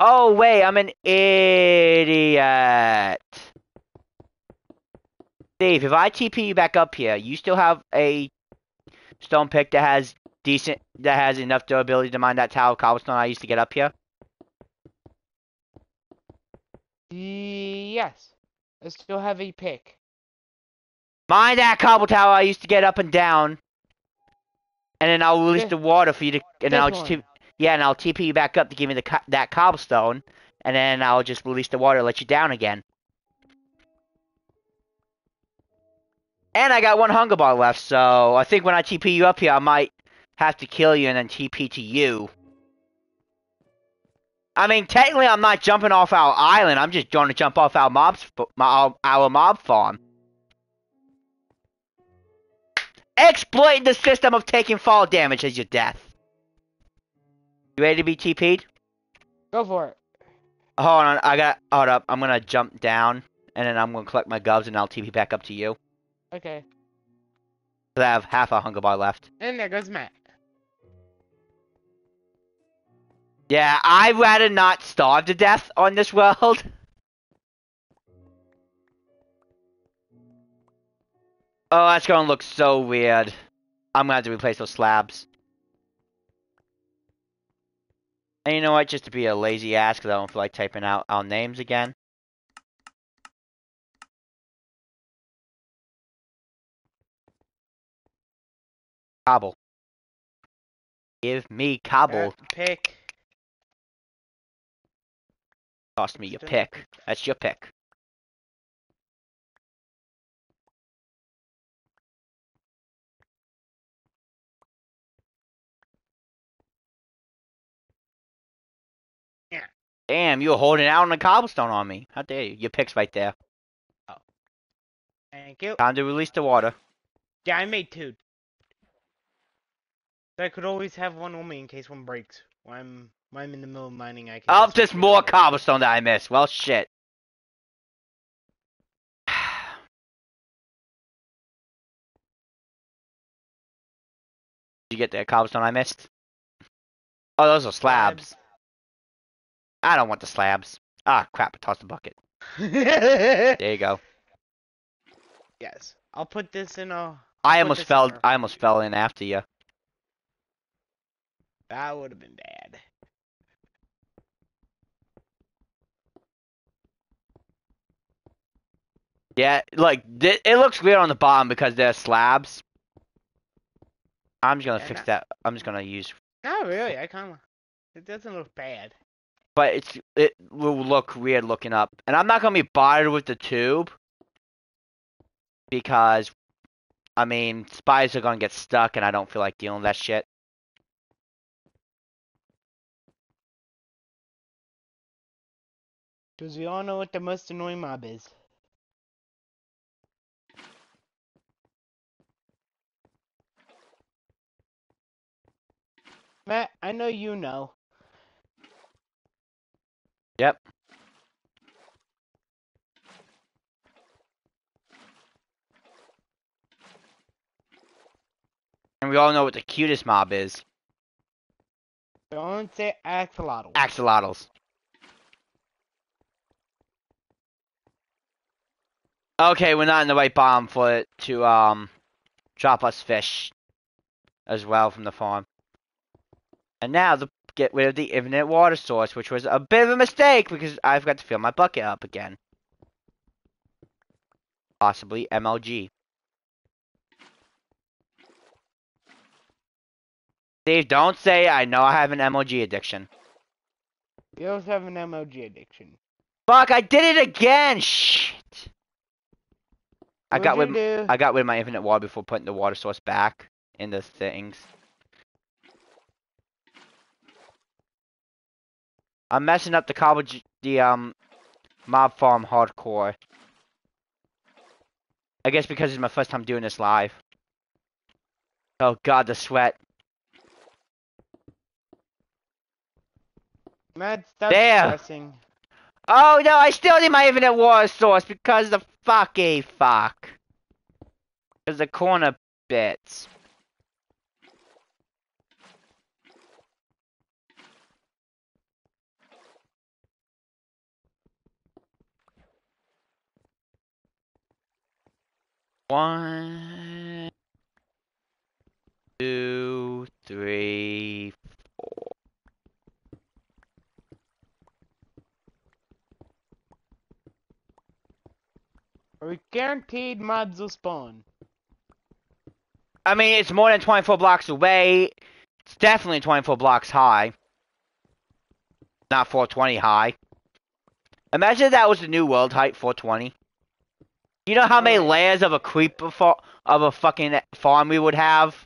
Speaker 1: Oh, wait, I'm an idiot. Dave, if I TP you back up here, you still have a stone pick that has decent, that has enough durability to mine that tower cobblestone I used to get up here?
Speaker 3: Yes. I still have a pick.
Speaker 1: Mind that cobble tower I used to get up and down. And then I'll release this, the water for you to, and I'll just, yeah, and I'll TP you back up to give me the co that cobblestone, and then I'll just release the water, let you down again. And I got one hunger bar left, so I think when I TP you up here, I might have to kill you and then TP to you. I mean, technically, I'm not jumping off our island. I'm just going to jump off our mob's our, our mob farm. Exploiting the system of taking fall damage as your death. You ready to be TP'd? Go for it. Hold on, I got. Hold up, I'm gonna jump down, and then I'm gonna collect my gubs, and I'll TP back up to you. Okay. I have half a hunger bar left.
Speaker 3: And there goes Matt.
Speaker 1: Yeah, I'd rather not starve to death on this world. Oh, that's gonna look so weird. I'm gonna have to replace those slabs. And you know
Speaker 2: what, just to be a lazy ass, because I don't feel like typing out our names again. Cobble. Give me cobble. Pick. Cost me your pick. That's your pick. Yeah. Damn, you are holding out on the cobblestone on me. How dare you? Your pick's right there. Oh.
Speaker 3: Thank you.
Speaker 1: Time to release the water.
Speaker 3: Yeah, I made two. So I could always have one on me in case one breaks. When I'm I'm in the
Speaker 2: middle of mining. I can. Oh, there's more cobblestone that I missed. Well, shit. Did you get the cobblestone I missed? Oh, those are slabs. slabs. I don't want the slabs. Ah, crap! I tossed the bucket. there
Speaker 1: you go.
Speaker 3: Yes, I'll put this in a. Uh, almost fell. I
Speaker 1: almost fell in after you.
Speaker 3: That would have been bad.
Speaker 1: Yeah, like it looks weird on the bottom because they're slabs. I'm just gonna yeah, fix that. I'm just gonna use.
Speaker 3: Not really. I kind of. It doesn't look bad.
Speaker 1: But it's it will look weird looking up, and I'm not gonna be bothered with the tube because, I mean, spies are gonna get
Speaker 2: stuck, and I don't feel like dealing with that shit. Because we all know what the most annoying mob is. Matt, I know you know. Yep.
Speaker 1: And we all know what the cutest mob is.
Speaker 3: Don't say axolotl.
Speaker 1: Axolotls. Okay, we're not in the right bomb for it to um drop us fish as well from the farm. And now to get rid of the infinite water source, which was a bit of a mistake because I've got to fill my bucket up again. Possibly MLG. Steve, don't say I know I have an MLG addiction.
Speaker 3: You also have an MLG addiction.
Speaker 1: Fuck, I did it again! Shit! I what got, rid of I got of my infinite water before putting the water source back in the things. I'm messing up the cobble, the um, mob farm hardcore. I guess because it's my first time doing this live. Oh god, the sweat. That's, that's there. Depressing. Oh no, I still need my infinite war source because the fucky fuck. Because the corner bits.
Speaker 2: One,
Speaker 1: two, three, four.
Speaker 3: Are we guaranteed mods will spawn?
Speaker 1: I mean, it's more than 24 blocks away. It's definitely 24 blocks high. Not 420 high. Imagine that was the new world height, 420. You know how many layers of a creeper of a fucking farm we would have?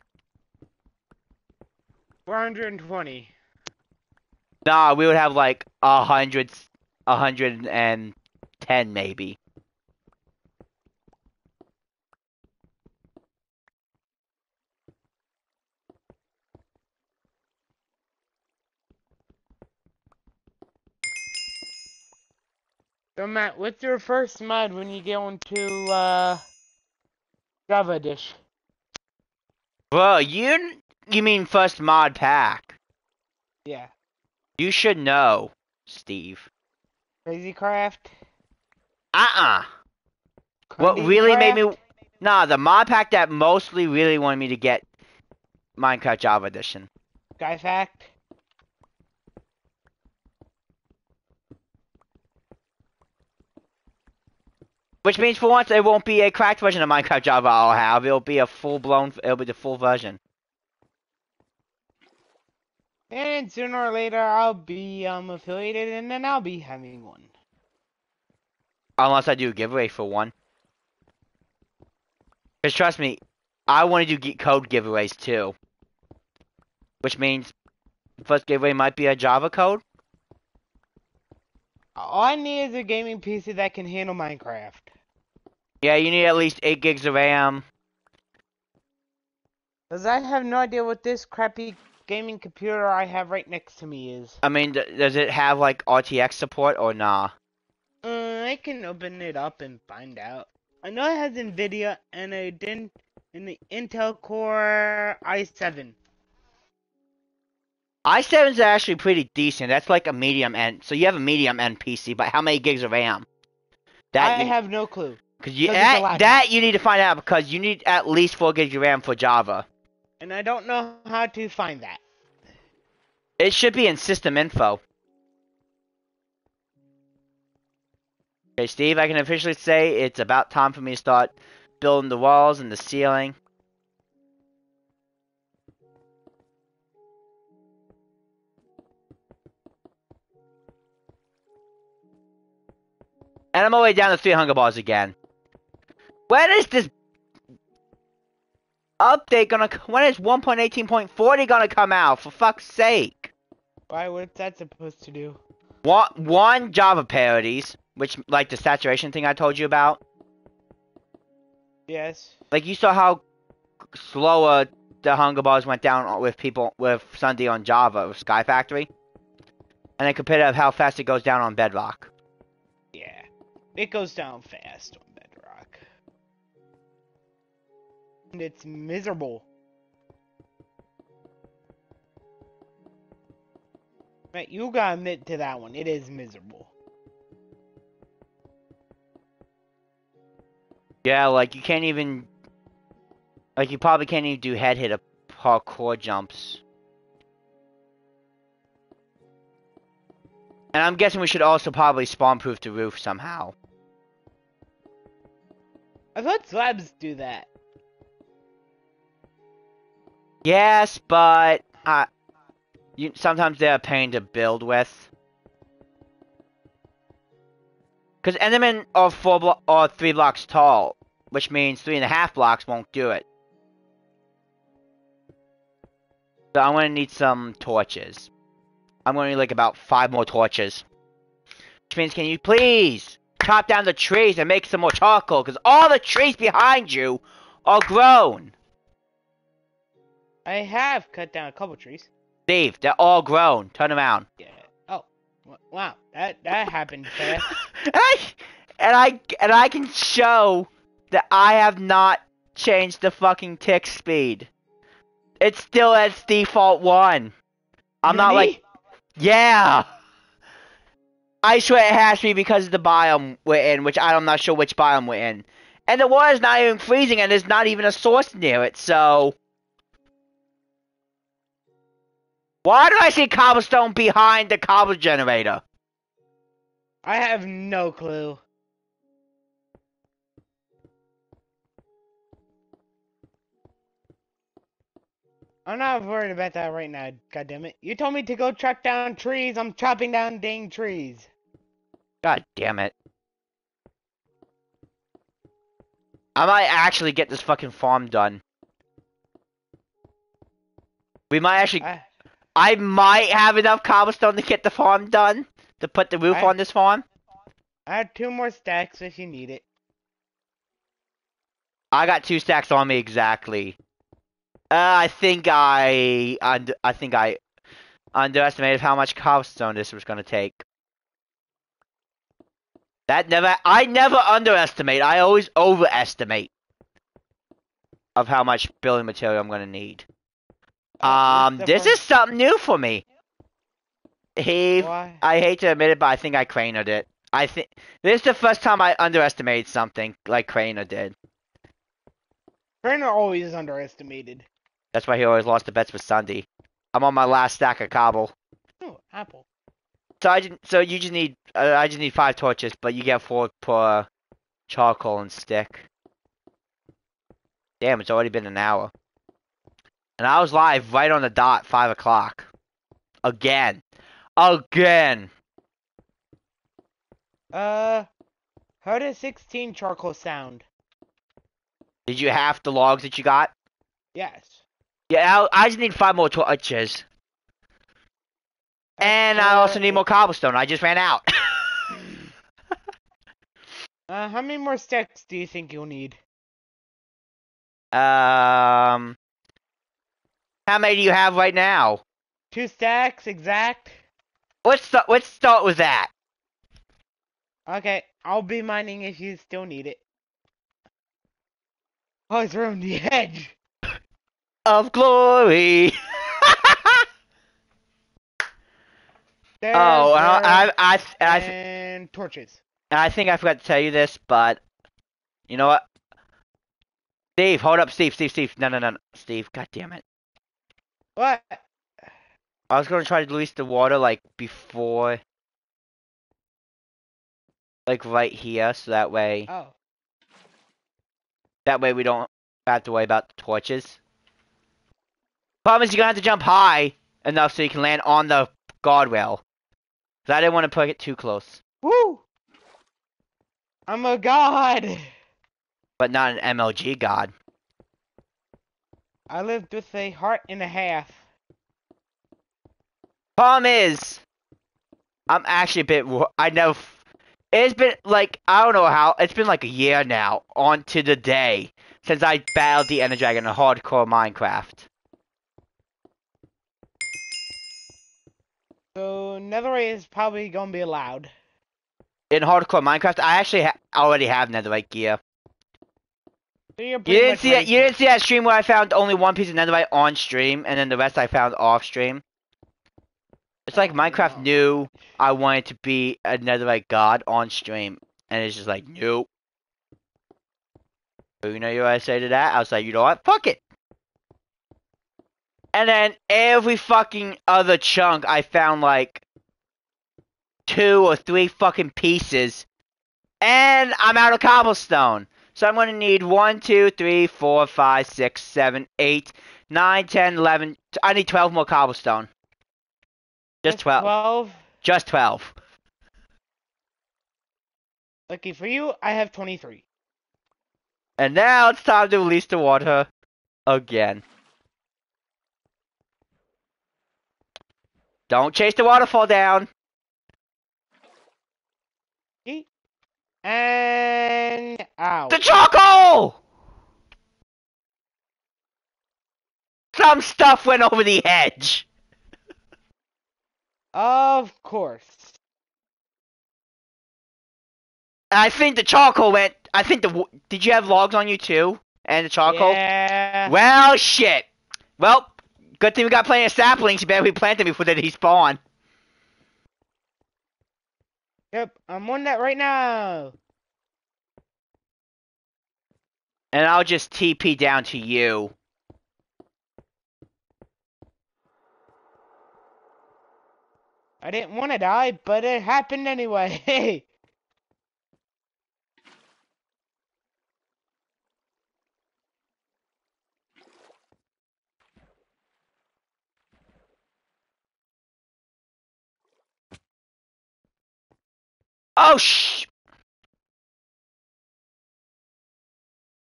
Speaker 3: 420.
Speaker 1: Nah, we would have like a hundred, a hundred and ten maybe.
Speaker 3: So Matt, what's your first mod when you go into uh, Java Dish?
Speaker 1: Well, you you mean first mod pack? Yeah. You should know, Steve. Crazy Craft. Uh uh. what really craft? made me Nah, the mod pack that mostly really wanted me to get Minecraft Java Edition.
Speaker 3: Guy fact.
Speaker 1: Which means for once it won't be a cracked version of Minecraft Java I'll have. It'll be a full blown. It'll be the full version.
Speaker 3: And sooner or later I'll be um affiliated, and then I'll be having one.
Speaker 1: Unless I do a giveaway for one. Cause trust me, I want to do code giveaways too. Which means first giveaway might be a Java code.
Speaker 3: All I need is a gaming PC that can handle Minecraft.
Speaker 1: Yeah, you need at least 8 gigs of RAM. Because
Speaker 3: I have no idea what this crappy gaming computer I have right next to me is.
Speaker 1: I mean, does it have, like, RTX support or nah?
Speaker 3: Uh, I can open it up and find out. I know it has NVIDIA and a didn't in the Intel Core i7
Speaker 1: i 7 is actually pretty decent. That's like a medium end. So you have a medium end PC, but how many gigs of RAM? That I you, have no clue. Cause you, that, that you need to find out because you need at least four gigs of RAM for Java.
Speaker 3: And I don't know how to find that.
Speaker 1: It should be in system info. Okay, Steve, I can officially say it's about time for me to start building the walls and the ceiling. And I'm all the way down to three hunger bars again. When is this update gonna? When is 1.18.40 gonna come out? For fuck's sake! Why? What's that supposed to do? One, one Java parodies, which like the saturation thing I told you about. Yes. Like you saw how slower the hunger bars went down with people with SSundee on Java with Sky Factory, and then compared to how fast it goes down on Bedrock.
Speaker 3: It goes down fast on Bedrock. And it's miserable. Matt, you gotta admit to that one. It is miserable.
Speaker 1: Yeah, like you can't even like you probably can't even do head hit or parkour jumps. And I'm guessing we should also probably spawn proof the roof somehow.
Speaker 3: I thought slabs do that.
Speaker 1: Yes, but uh, you, sometimes they're a pain to build with. Because Endermen are four blo- or three blocks tall, which means three and a half blocks won't do it. So I'm gonna need some torches. I'm gonna need like about five more torches. Which means, can you please chop down the trees and make some more charcoal because all the trees behind you are grown.
Speaker 3: I have cut down a couple trees.
Speaker 1: Steve, they're all grown. Turn around. Yeah.
Speaker 3: Oh, wow. That that happened fast.
Speaker 1: and, I, and I and I can show that I have not changed the fucking tick speed. It's still at default one. I'm not like, yeah. I swear it has to be because of the biome we're in, which I'm not sure which biome we're in. And the water's not even freezing, and there's not even a source near it, so... Why do I see cobblestone behind the cobble generator? I have no clue.
Speaker 3: I'm not worried about that right now, God damn it! You told me to go chop down trees, I'm chopping down dang trees.
Speaker 1: God damn it. I might actually get this fucking farm done. We might actually... I, I might have enough cobblestone to get the farm done. To put the roof I, on this farm. I have two more stacks if you need it. I got two stacks on me exactly. Uh, I think I... I, I think I underestimated how much cobblestone this was going to take. That never I never underestimate. I always overestimate of how much building material I'm gonna need. Um, this is something new for me. He, I hate to admit it, but I think I cranered it. I think this is the first time I underestimated something like Crainer did.
Speaker 3: Crainer always underestimated.
Speaker 1: That's why he always lost the bets with SSundee. I'm on my last stack of cobble.
Speaker 3: Oh, apple.
Speaker 1: So I just, so you just need uh, I just need five torches, but you get four per charcoal and stick. Damn, it's already been an hour, and I was live right on the dot, five o'clock, again, again. Uh, how does sixteen charcoal sound? Did you half the logs that you got? Yes. Yeah, I, I just need five more torches. And I also need more cobblestone. I just ran out. uh, how many more stacks
Speaker 3: do you think you'll need? Um, how many do you have right now? Two stacks exact. Let's start.
Speaker 1: Let's start with that.
Speaker 3: Okay, I'll be mining if you still need it.
Speaker 2: Oh, it's around the edge of glory. oh,
Speaker 1: I, I, I,
Speaker 3: and torches.
Speaker 1: I think I forgot to tell you this, but you know what? Steve, hold up, Steve, Steve, Steve. No, no, no, no. Steve. God damn it. What? I was gonna try to release the water like before, like right here, so that way. Oh. That way we don't have to worry about the torches. Problem is, you're gonna have to jump high enough so you can land on the guardrail. I didn't want to put it too close. Woo! I'm a god! But not an MLG god.
Speaker 3: I lived with a heart and a half.
Speaker 1: Problem is, I'm actually a bit. I know. It's been like, I don't know how. It's been like a year now, on to the day, since I battled the Ender Dragon in hardcore Minecraft.
Speaker 3: So netherite is probably gonna be allowed.
Speaker 1: In hardcore Minecraft, I actually ha already have netherite gear.
Speaker 3: So you didn't see that. You
Speaker 1: didn't see that stream where I found only one piece of netherite on stream, and then the rest I found off stream. It's like oh, Minecraft knew I wanted to be a netherite god on stream, and it's just like nope. you know what I say to that? I was like, you know what? Fuck it. And then every fucking other chunk, I found like two or three fucking pieces. And I'm out of cobblestone. So I'm going to need one, two, three, four, five, six, seven, eight, nine, ten, eleven. I need 12 more cobblestone. Just 12. 12? Just 12.
Speaker 3: Lucky for you, I have 23.
Speaker 1: And now it's time to release the water again. Don't chase the waterfall down.
Speaker 2: And out. The charcoal. Some stuff went over the edge. Of course. I think the charcoal went. I think
Speaker 1: the. Did you have logs on you too? And the charcoal? Yeah. Well, shit. Well, Good thing we got plenty of saplings. You better we planted before before they despawn.
Speaker 3: Yep, I'm on that right now.
Speaker 1: And I'll just TP down to you.
Speaker 3: I didn't want to die, but it happened anyway.
Speaker 2: Oh sh!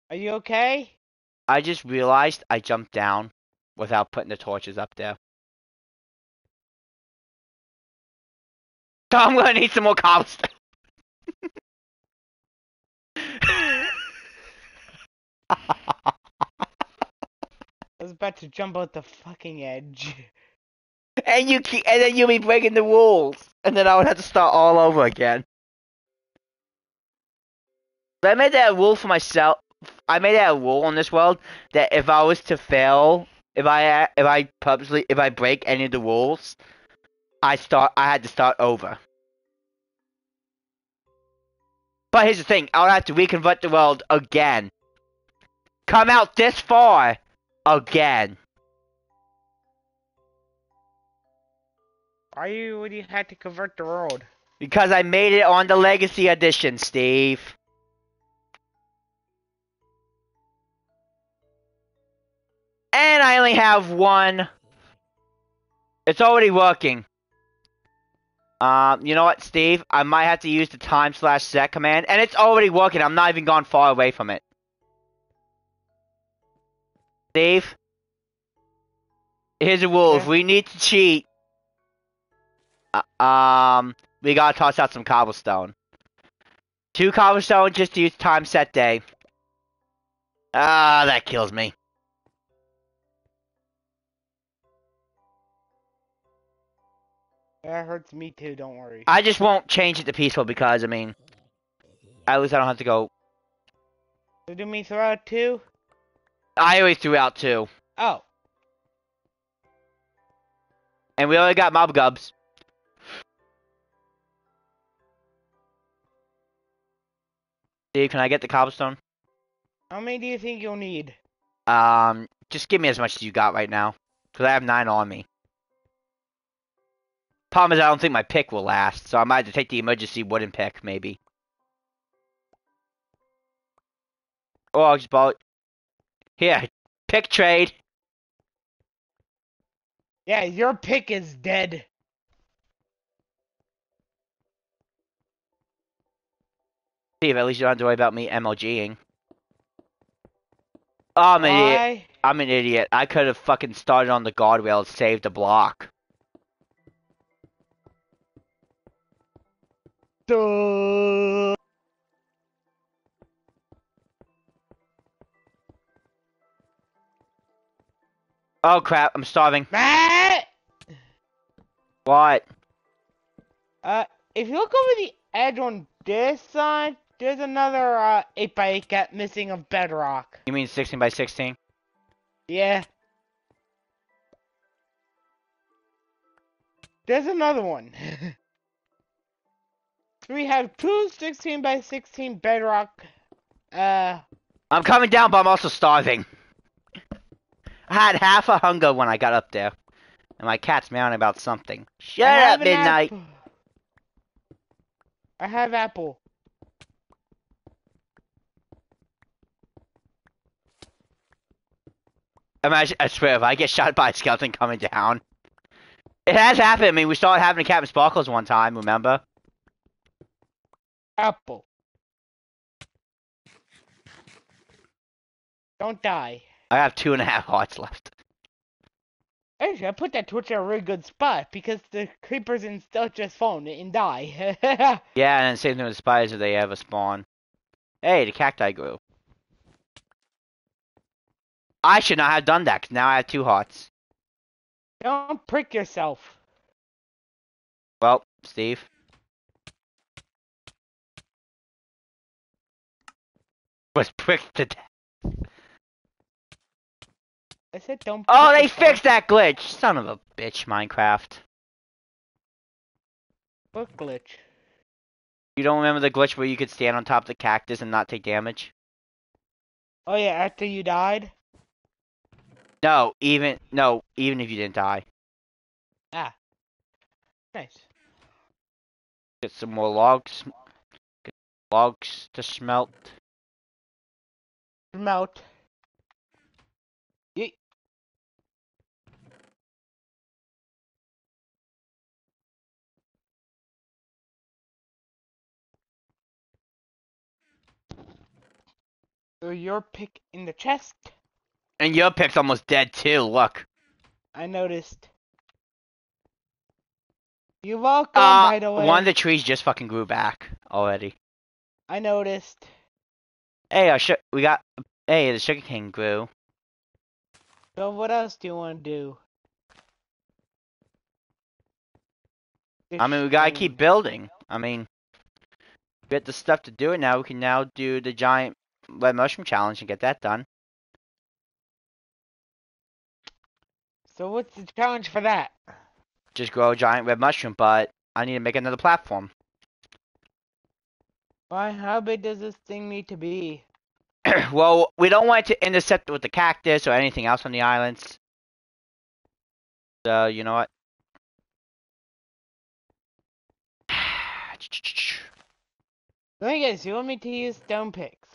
Speaker 2: Are you okay? I just realized I jumped down without putting the torches up there. I'm gonna need some more cobblestone. I was about to
Speaker 3: jump out the fucking edge
Speaker 1: and you keep, and then you'll be breaking the rules, and then I would have to start all over again. But I made that a rule for myself. I made that a rule on this world that if I was to fail, if I if I purposely if I break any of the rules, I start I had to start over. But here's the thing, I would have to reconvert the world again. Come out this far again.
Speaker 3: Why you would you had to convert the road?
Speaker 1: Because I made it on the Legacy Edition, Steve. And I only have one. It's already working. Um, you know what, Steve? I might have to use the time slash set command, and it's already working. I'm not even gone far away from it. Steve, here's a rule: if we need to cheat, uh, um, we gotta toss out some cobblestone. Two cobblestone just to use time set day. Ah, that kills me.
Speaker 3: That hurts me too,
Speaker 1: don't worry. I just won't change it to peaceful because, I mean, at least I don't have to go. Did me throw out two? I always threw out two. Oh. And we only got mob gubs. Dude, can I get the cobblestone?
Speaker 3: How many do you think you'll need?
Speaker 1: Um, just give me as much as you got right now. Because I have nine on me. Problem is, I don't think my pick will last, so I might have to take the emergency wooden pick, maybe.
Speaker 2: Oh, I just bought... Here, pick trade! Yeah, your pick is dead.
Speaker 1: Steve, at least you don't have to worry about me MLGing. Oh, I'm an Why? idiot. I'm an idiot. I could have fucking started on the guardrail and saved a block.
Speaker 2: Duh.
Speaker 1: Oh crap, I'm starving.
Speaker 2: Matt!
Speaker 1: What?
Speaker 3: Uh, if you look over the edge on this side, there's another uh, 8 by 8 missing of bedrock.
Speaker 1: You mean 16 by 16?
Speaker 3: Yeah. There's another one. we have two 16 by 16 bedrock.
Speaker 1: Uh, I'm coming down, but I'm also starving. I had half a hunger when I got up there. And my cat's meowing about something. Shut up, Midnight!
Speaker 3: I have apple.
Speaker 1: Imagine, I swear, if I get shot by a skeleton coming down. It has happened. I mean, we saw it happen to CaptainSparklez one time, remember?
Speaker 2: Apple. Don't die.
Speaker 1: I have two and a half hearts left.
Speaker 3: Actually, I put that torch in a really good spot because the creepers and stuff just spawn and die.
Speaker 1: yeah, and same thing with spiders if they ever spawn. Hey, the cacti grew. I should not have done that. now I have two
Speaker 2: hearts. Don't prick yourself. Well, Steve. Was pricked to death. I said don't. Oh, they yourself. fixed that glitch! Son of a bitch, Minecraft.
Speaker 3: What glitch?
Speaker 1: You don't remember the glitch where you could stand on top of the cactus and not take damage?
Speaker 2: Oh yeah, after you died?
Speaker 1: No, even no, even if you didn't die.
Speaker 2: Ah, nice. Get some more logs. Get logs to smelt. Smelt. Yeet. Your pick in the chest. And your pick's almost dead too, look.
Speaker 3: I noticed. You're welcome, uh, by the way. One of the
Speaker 1: trees just fucking grew back already.
Speaker 3: I noticed.
Speaker 1: Hey, our sh- we got. Hey, the sugar cane grew.
Speaker 3: So, what else do you want to do?
Speaker 1: I mean, we gotta keep building. I mean, get the stuff to do it now. We can now do the giant red mushroom challenge and get that done. So what's the challenge for that? Just grow a giant red mushroom, but I need to make another platform.
Speaker 3: Why? How big does this thing need to be?
Speaker 1: well, we don't want to intercept with the cactus or anything else on the islands.
Speaker 2: So, you know what? Let me guess, you want me to use stone picks?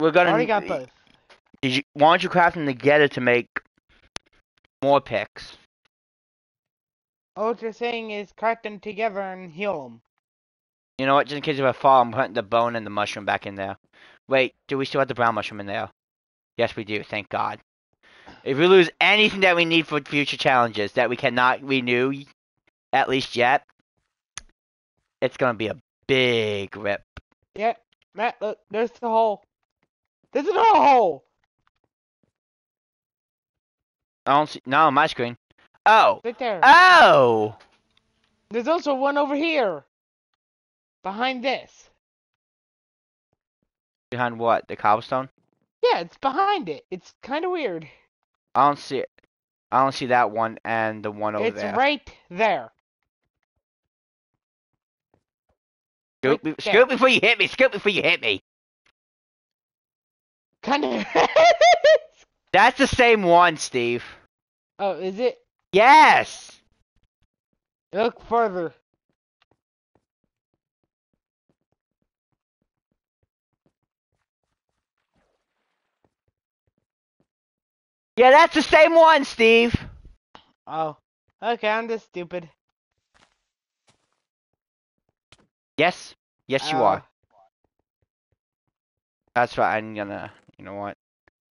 Speaker 1: We're gonna. I already got both. Did you? Why don't you craft them together to make more picks.
Speaker 3: All you're saying is cut them together and heal them.
Speaker 1: You know what? Just in case of a fall, I'm putting the bone and the mushroom back in there. Wait, do we still have the brown mushroom in there? Yes, we do. Thank God. If we lose anything that we need for future challenges that we cannot renew, at least yet, it's gonna be a big rip.
Speaker 2: Yeah, Matt, look, there's the hole. There's another hole.
Speaker 1: I don't see. Not on my screen.
Speaker 2: Oh. Right there.
Speaker 1: Oh.
Speaker 2: There's also one over here. Behind this.
Speaker 1: Behind what? The cobblestone?
Speaker 2: Yeah, it's behind it. It's kind of weird.
Speaker 1: I don't see it. I don't see that one and the one over it's there. It's
Speaker 3: right there.
Speaker 2: Scoop, right there. scoop before you hit me. Scoop before you hit me. Kind of. That's the same one, Steve. Oh, is it? Yes. Look further. Yeah, that's the same one, Steve. Oh. Okay, I'm just stupid. Yes. Yes, you uh. are.
Speaker 1: That's right. I'm gonna. You know what?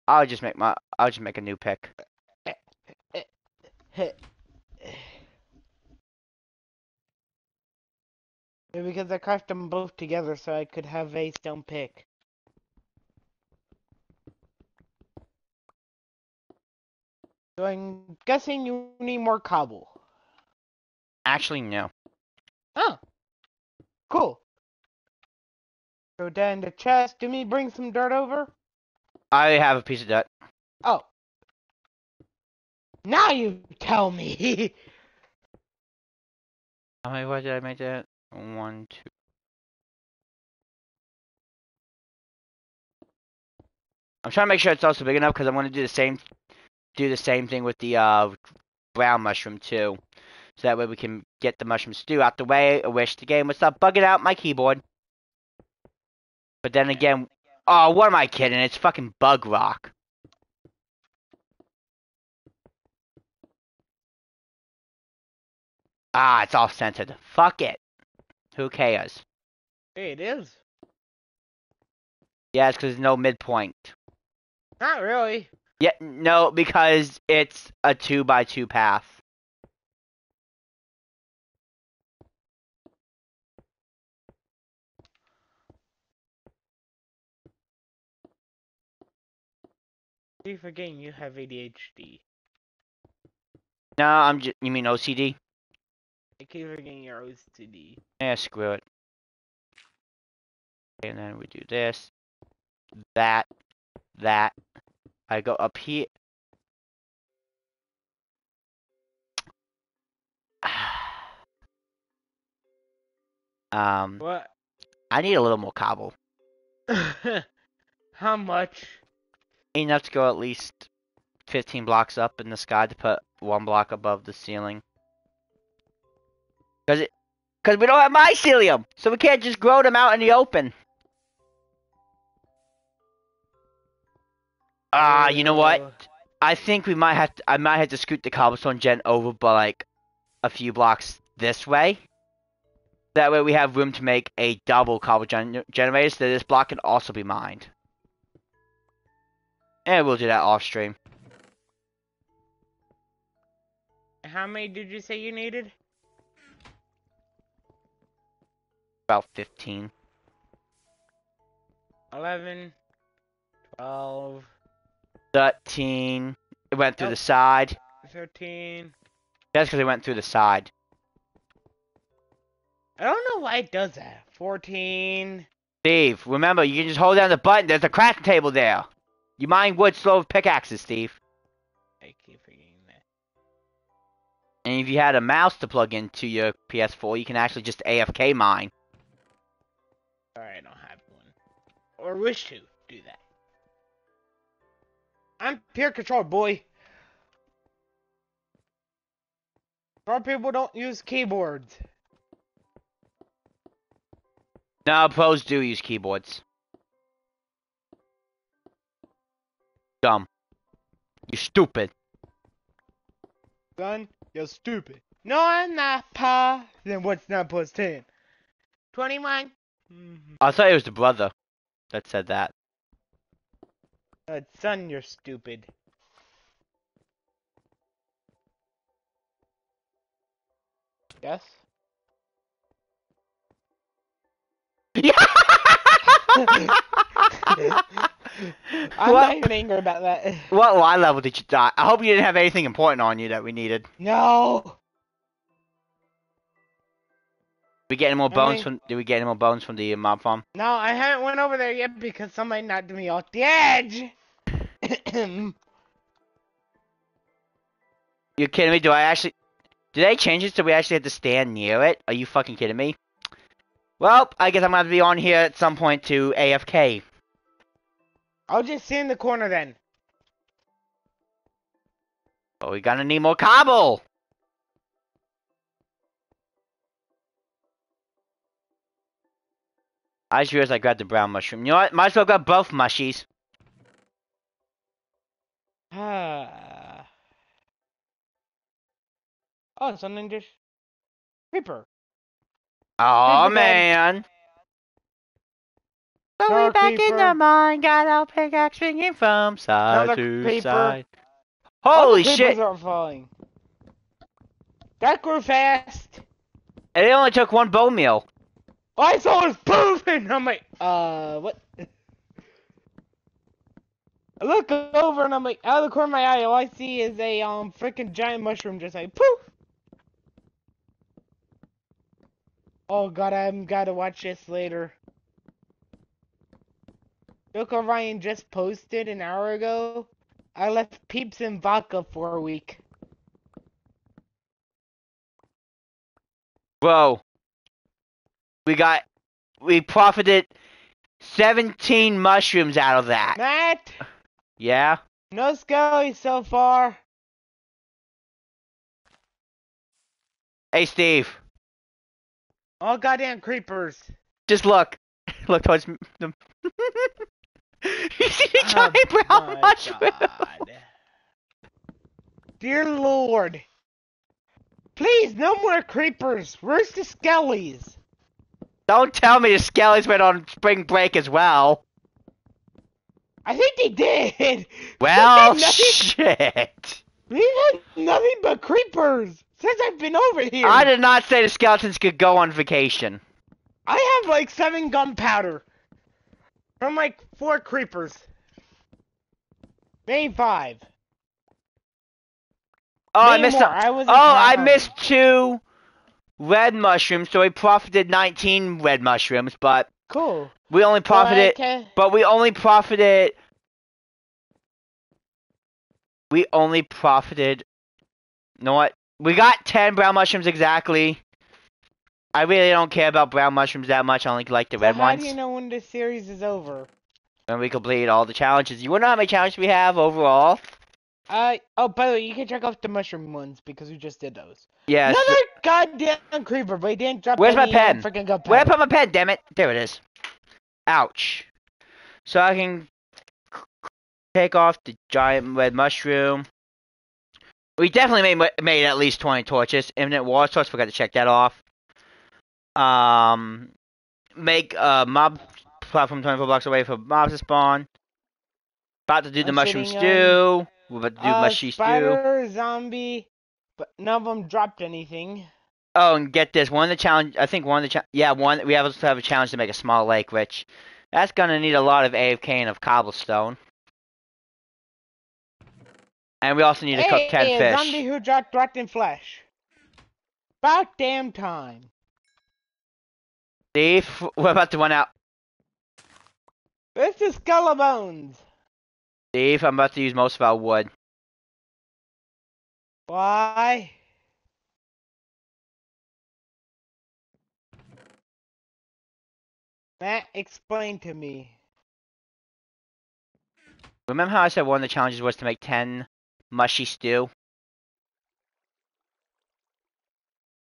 Speaker 1: I'll just make my I'll just make a new pick.
Speaker 3: Because I crafted them both together so I could have a stone pick.
Speaker 2: So I'm guessing you need more cobble. Actually, no. Oh. Cool. Go down the chest. Do me bring some dirt over?
Speaker 1: I have a piece of debt.
Speaker 2: Oh. Now you tell me. How many? Why did I make that? One, two. I'm trying to make sure it's also big enough because I'm going to do the same,
Speaker 1: do the same thing with the uh, brown mushroom too, so that way we can get the mushroom stew out the way. I wish the game would stop bugging out my keyboard. But
Speaker 2: then again, Oh, what am I kidding? It's fucking Bug Rock. Ah, it's off centered Fuck it. Who cares? Hey, it is.
Speaker 1: Yeah, it's because there's no midpoint.
Speaker 3: Not really.
Speaker 1: Yeah, no,
Speaker 2: because it's a two by two path. keep forgetting you have ADHD. Nah, I'm just. You mean OCD? I keep
Speaker 3: forgetting your OCD.
Speaker 1: Yeah, screw it. And then we do
Speaker 2: this, that, that. I go up here.
Speaker 1: um. What? I need a little more cobble. How much? enough to go at least 15 blocks up in the sky to put one block above the ceiling. Because it, because we don't have mycelium, so we can't just grow them out in the open. Ah, uh, you know what? I think we might have to, I might have to scoot the cobblestone gen over by like a few blocks this way. That way we have room to make a double cobblegen gen generator so this block can also be mined. Yeah, we'll do that off stream.
Speaker 3: How many did you say you needed?
Speaker 1: About 15.
Speaker 3: 11, 12,
Speaker 1: 13. It went through oh, the side.
Speaker 3: 13.
Speaker 1: That's because it went through the side.
Speaker 3: I don't know why it does that. 14.
Speaker 1: Steve, remember, you can just hold down the button. There's a crafting table there. You mine wood slow with pickaxes, Steve. I keep forgetting that. And if you had a mouse to plug into your PS4, you can actually just AFK mine.
Speaker 3: Sorry, I don't have one. Or wish to do that.
Speaker 1: I'm peer control, boy.
Speaker 3: Some people don't use keyboards.
Speaker 1: No, pros do use keyboards. Dumb. You're stupid.
Speaker 3: Son, you're stupid. No, I'm not, Pa. Then what's 9 plus 10? 21.
Speaker 1: Mm -hmm. I thought it was the brother that said that.
Speaker 3: Uh, son, you're stupid. Yes?
Speaker 2: Yeah!
Speaker 1: I'm what, not even
Speaker 3: angry about that.
Speaker 1: What lie level did you die? I hope you didn't have anything important on you that we needed. No. we get any more bones I mean, from? Do we get any more bones from the uh, mob farm?
Speaker 3: No, I haven't went over there yet because somebody knocked me off the edge.
Speaker 1: You're kidding me? Do I actually? Do they change it so we actually have to stand near it? Are you fucking kidding me? Well, I guess I'm gonna have to be on here at some point to AFK. I'll just sit in the corner then. Oh, we gotta need more cobble! I just realized I grabbed the brown mushroom. You know what? Might as well grab both mushies.
Speaker 3: Ah.
Speaker 2: oh, something just... Creeper. Oh, man. Bed. But we
Speaker 1: back in the mine, got our pickaxe swinging from side to side. Holy All the shit!
Speaker 3: are falling.
Speaker 1: That grew fast. And it only took one bone meal.
Speaker 3: I saw it moving. I'm like, uh, what? I look over and I'm like, out of the corner of my eye, all I see is a um freaking giant mushroom just like poof. Oh god, I'm gotta watch this later. Yoko Ryan just posted an hour ago. I left peeps and vodka for a week.
Speaker 2: Bro, we got we profited seventeen
Speaker 1: mushrooms out of that.
Speaker 2: Matt. Yeah. No scully so far. Hey, Steve. All goddamn creepers. Just look. Look towards them.
Speaker 3: you see the giant brown marshmallow? God.
Speaker 1: Dear Lord. Please, no more creepers. Where's the skellies? Don't tell me the skellies went on spring break as well. I think they did. Well, shit.
Speaker 3: We've had nothing but creepers since I've been over here. I did
Speaker 1: not say the skeletons could go on vacation.
Speaker 3: I have like seven gunpowder. From like four creepers. Main five.
Speaker 2: Oh, Main I missed. A, I was. Oh, I missed two
Speaker 1: red mushrooms, so we profited 19 red mushrooms, but cool. We only profited, well, okay. but we only profited. We only profited. You know what? We got 10 brown mushrooms exactly. I really don't care about brown mushrooms that much. I only like the so red how ones. How do you
Speaker 3: know when the series is over?
Speaker 1: When we complete all the challenges. You wanna know how many challenges we have overall? Uh
Speaker 3: oh, by the way, you can check off the mushroom ones because we just did those. Yeah. Another so... goddamn creeper, but he didn't drop. Where's my pen? Freaking pen. Where I put
Speaker 1: my pen? Damn it! There it is. Ouch. So I can take off the giant red mushroom. We definitely made made at least 20 torches. Infinite water torch. Forgot to check that off. Um, make a mob platform 24 blocks away for mobs to spawn. About to do I'm the mushroom stew. Um, We're about to do uh, mushy spider,
Speaker 3: stew. zombie, but none of them dropped anything.
Speaker 1: Oh, and get this. One of the challenge, I think one of the, yeah, one, we also have a challenge to make a small lake, which that's going to need a lot of AFK and of cobblestone. And we also need hey, to cook 10 hey, fish. A zombie
Speaker 3: who dropped rotten flesh. About damn time.
Speaker 1: Steve, we're about to run out.
Speaker 2: This is color bones. Steve, I'm about to use most of our wood. Why? Matt, explain to me. Remember how I said one of the challenges was to make 10 mushy stew?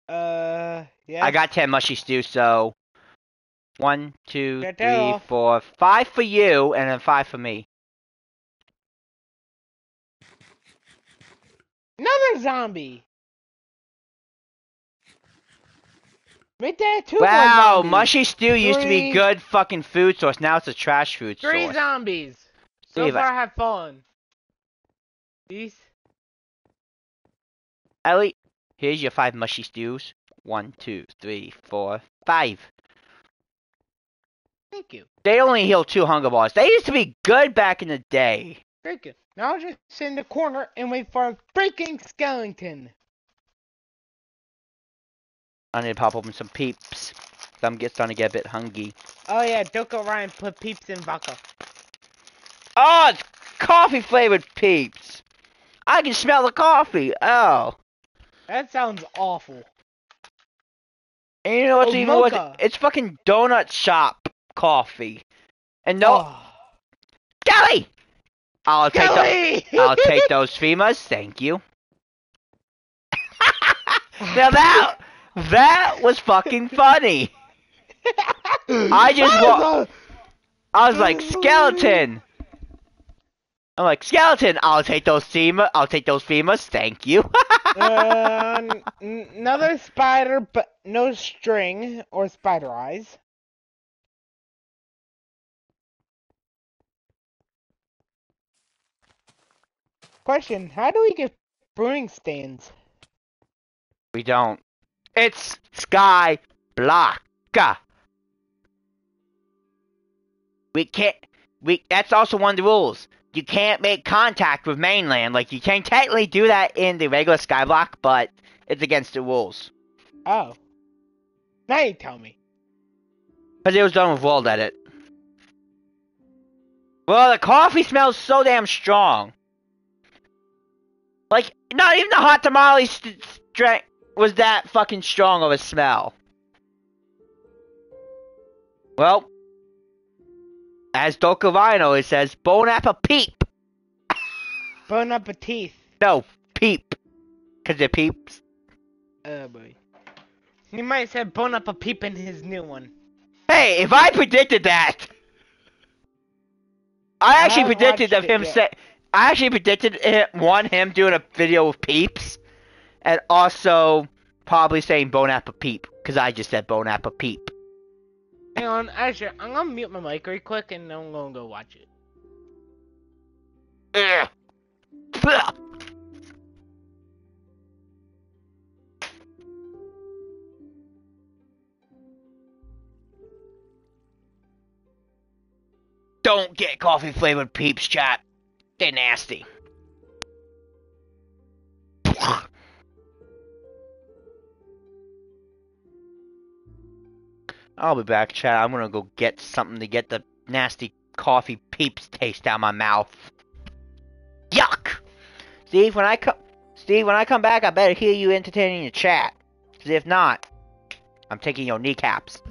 Speaker 2: Uh, yeah. I got
Speaker 1: 10 mushy stew, so one, two, three, four, five
Speaker 2: for you, and then five for me. Another zombie.
Speaker 3: Make that two. Wow, mushy stew three, used to be good
Speaker 1: fucking food source. Now it's a trash food three source. Three zombies.
Speaker 2: So Leave far, I have fallen. These.
Speaker 1: Ellie, here's your five mushy stews. One, two, three, four, five. Thank you. They only heal two hunger balls. They used to be good back in the day.
Speaker 3: Thank you. Now I'll just sit in the corner and wait for a freaking skeleton.
Speaker 1: I need to pop open some peeps. I'm get, starting to get a bit hungry.
Speaker 3: Oh yeah, don't go Ryan put peeps in vodka.
Speaker 1: Oh, it's coffee flavored peeps. I can smell the coffee. Oh. That sounds awful. And you know what's oh, even worse? It's fucking donut shop coffee. And
Speaker 2: no. Oh. Kelly!
Speaker 1: I'll take those. I'll take those femurs. Thank you.
Speaker 2: now that that
Speaker 1: was fucking funny.
Speaker 2: I just wa-
Speaker 1: I was like skeleton. I'm like skeleton. I'll take those femur. I'll take those femurs. Thank you.
Speaker 3: uh, another spider, but no
Speaker 2: string or spider eyes. Question: How
Speaker 3: do
Speaker 1: we get brewing stands?
Speaker 2: We don't. It's
Speaker 1: sky block. We can't. We that's also one of the rules. You can't make contact with mainland. Like you can technically do that in the regular skyblock, but it's against the rules. Oh. Now you tell me. Because it was done with world edit. Well, the coffee smells so damn strong. Like, not even the hot tamale st- was that fucking strong of a smell. Well, as Dokavine always says, bone up a peep. bone up a teeth. No, peep. Because it peeps. Oh boy. He might
Speaker 3: have said bone up a peep in his new one.
Speaker 1: Hey, if I predicted that. I actually I predicted of him saying. I actually predicted it, one him doing a video with peeps, and also probably saying bone apple peep because I just said bone apple peep.
Speaker 3: Hang on, actually, I'm gonna mute my mic real quick and I'm gonna go watch it.
Speaker 1: Don't get coffee flavored peeps, chat. They're nasty. I'll be back, Chad. I'm gonna go get something to get the nasty coffee peeps taste out my mouth. Yuck! Steve, when I come, Steve, when I come back, I better hear you entertaining the chat. Cause if not, I'm taking your kneecaps.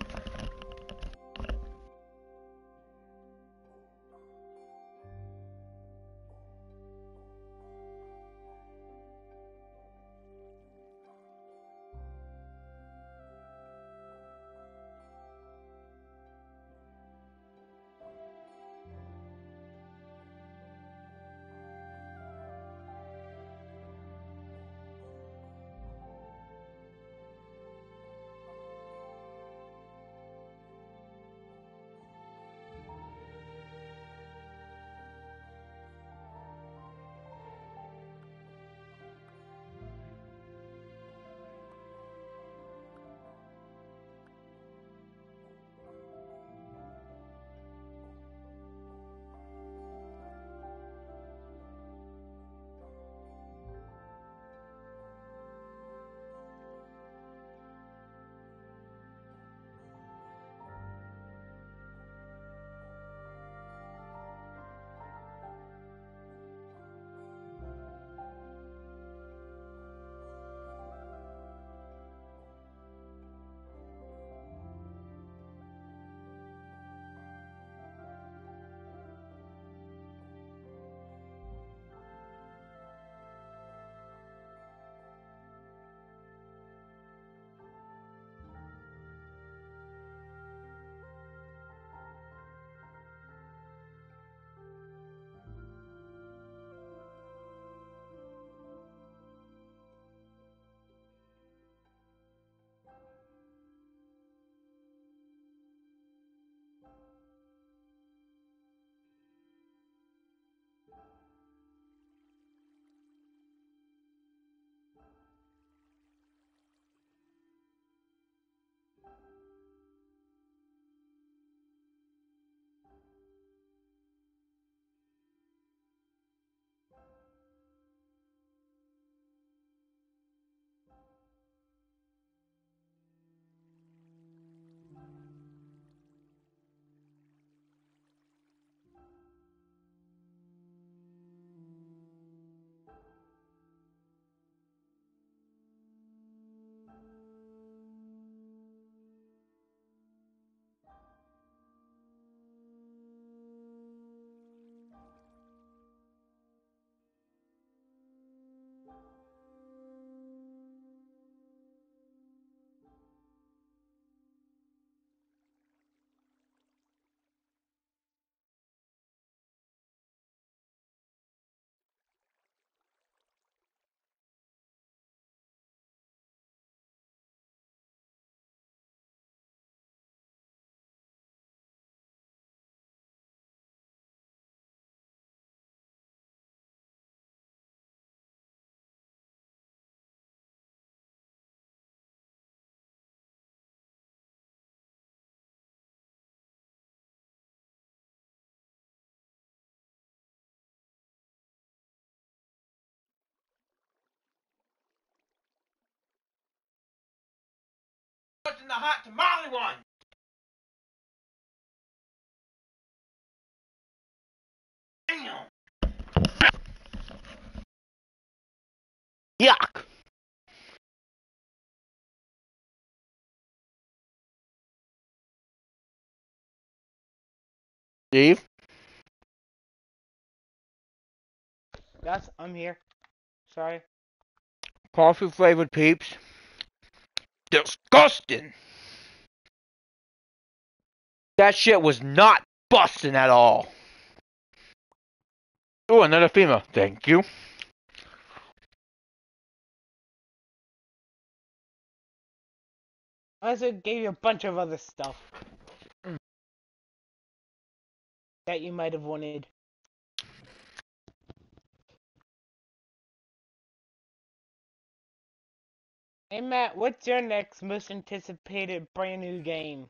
Speaker 2: the hot tamale one. Damn. Yuck. Steve? Yes, I'm here. Sorry. Coffee flavored peeps disgusting. That shit was not busting at all. Oh, another female. Thank you. I also gave you a bunch of other stuff mm. that you might have wanted. Hey Matt, what's your next most anticipated brand new game?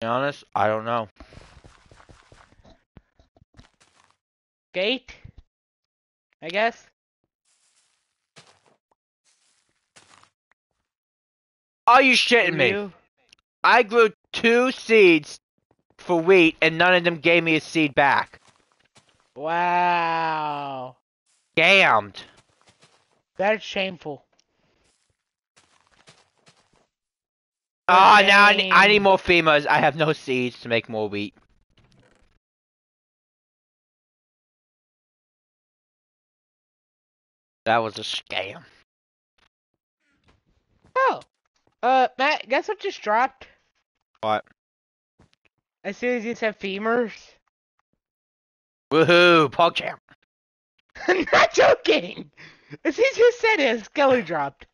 Speaker 2: be honest, I don't know. Gate? I guess? Are you shitting me? I grew two seeds
Speaker 1: for wheat and none of them gave me a seed back. Wow. Damned.
Speaker 3: That's shameful.
Speaker 1: Oh, now I need, I need more femurs. I have no
Speaker 2: seeds to make more wheat. That was a scam. Oh. Uh, Matt, guess what just dropped? What?
Speaker 3: As soon as you said femurs.
Speaker 2: Woohoo, PogChamp!
Speaker 3: I'm not joking! As he just said it, Skelly dropped.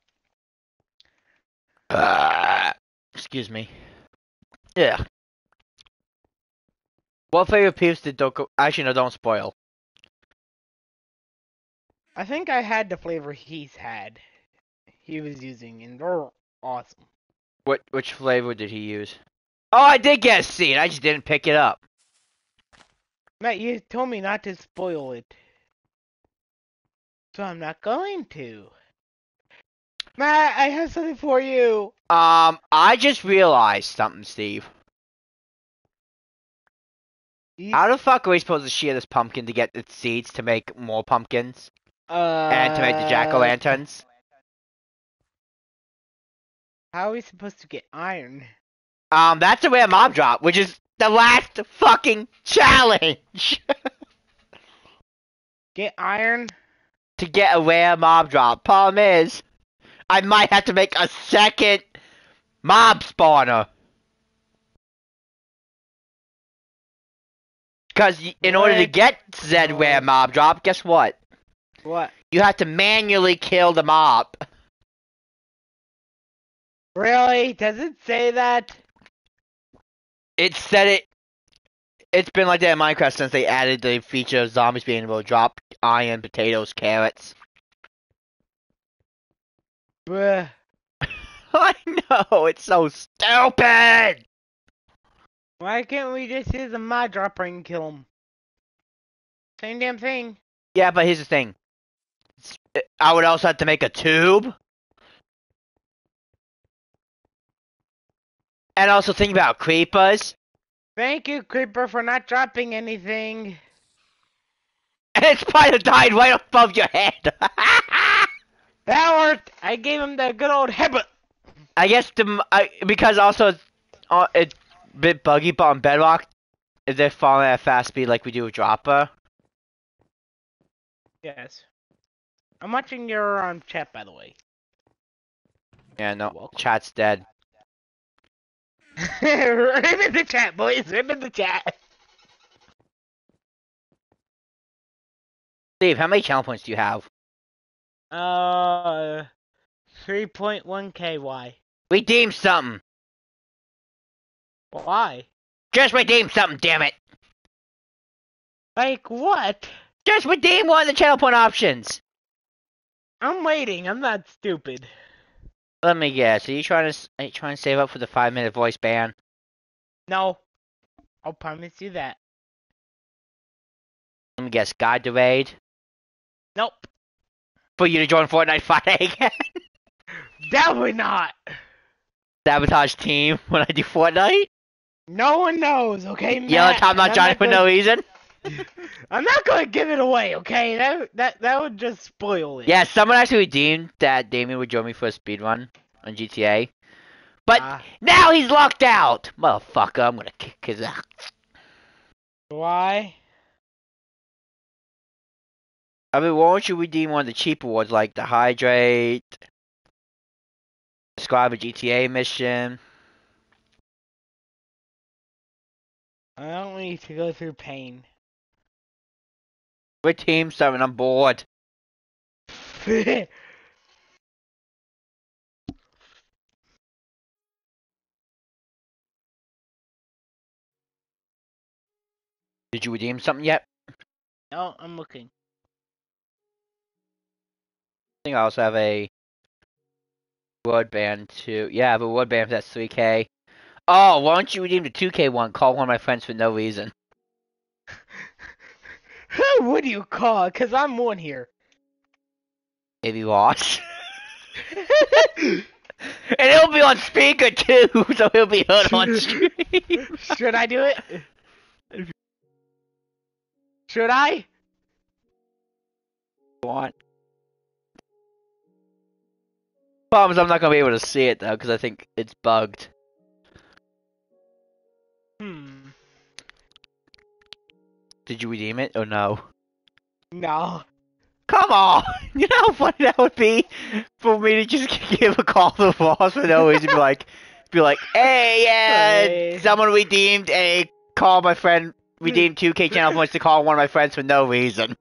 Speaker 2: Uh, excuse me. Yeah. What favorite peeps did Doko? Actually, no, don't spoil.
Speaker 3: I think I had the flavor he's had. He was using, and they're awesome.
Speaker 1: What which flavor did he use? Oh, I did get a seed. I just didn't pick it up.
Speaker 3: Matt, you told me not to spoil it. So I'm not going to.
Speaker 1: Matt,
Speaker 2: I have something for you.
Speaker 1: Um, I just realized something, Steve. You... How the fuck are we supposed to shear this pumpkin to get the seeds to make more pumpkins? Uh... And to make the uh, jack o' lanterns?
Speaker 3: How are we supposed to get iron?
Speaker 1: Um, that's a rare mob drop, which is the last fucking challenge! get iron? to get a rare mob drop. Problem is, I might
Speaker 2: have to make a second mob spawner. Because in order to get said rare mob drop, guess what? What? You have to manually kill the mob. Really? Does it say that?
Speaker 1: It said it it's been like that in Minecraft since they added the feature of zombies being able to drop iron, potatoes, carrots. Bruh. I know, it's so stupid!
Speaker 3: Why can't we just use a mob dropper and kill him? Same damn thing.
Speaker 2: Yeah, but here's the thing. Uh, I would also have to make a tube. And also think about creepers.
Speaker 3: Thank you, Creeper, for not dropping anything.
Speaker 1: And it's probably died right above your head. that worked. I gave him the good old habit. I guess the I, because also it's, uh, it's a bit buggy, but on Bedrock, if they're falling at fast speed like we do with Dropper.
Speaker 3: Yes. I'm watching your um, chat, by the way.
Speaker 1: Yeah, no, chat's dead.
Speaker 2: Rip in the chat, boys. Rip in the chat. Steve, how many channel points do you have? Uh, 3.1 KY. Redeem something. Why? Just redeem something, damn it. Like what? Just
Speaker 1: redeem one of the channel point options. I'm waiting. I'm not stupid. Let me guess. Are you trying to are you trying to save up for the five minute voice ban?
Speaker 3: No, I'll promise you that.
Speaker 2: Let me guess. God delayed. Nope. For you to join Fortnite Friday again. Definitely not. Sabotage team when I do Fortnite. No
Speaker 3: one knows. Okay, Matt. Yellow top not Johnny for no reason.
Speaker 1: I'm not gonna give it away,
Speaker 3: okay? That that that would just spoil it.
Speaker 1: Yeah, someone actually redeemed that Damien would join me for a speed run on GTA, but uh, now he's locked out, motherfucker! I'm gonna kick his ass.
Speaker 2: Why?
Speaker 1: I mean, why don't you redeem one of the cheaper ones like the hydrate,
Speaker 2: describe a GTA mission? I don't need to go through pain. We're Team 7, I'm bored. Did you redeem something yet? No, I'm looking. I think I also have a
Speaker 1: wood band too. Yeah, I have a wood band that's 3K. Oh, why don't you redeem the 2K one? Call one of my friends for no reason.
Speaker 3: Who would you call? Because I'm one here.
Speaker 1: Maybe Wash.
Speaker 3: and it'll be on speaker too, so he will be heard on stream. Should
Speaker 2: I do it? Should I? Want. Problem is, I'm
Speaker 1: not gonna be able to see it though, because I think it's bugged. Hmm. Did you redeem it or oh, no? No. Come on! You know how funny that would be for me to just give a call to the boss for no reason, be like, be like, hey, yeah, hey. someone redeemed a call. My friend redeemed two K channel wants to call one of my friends for no reason.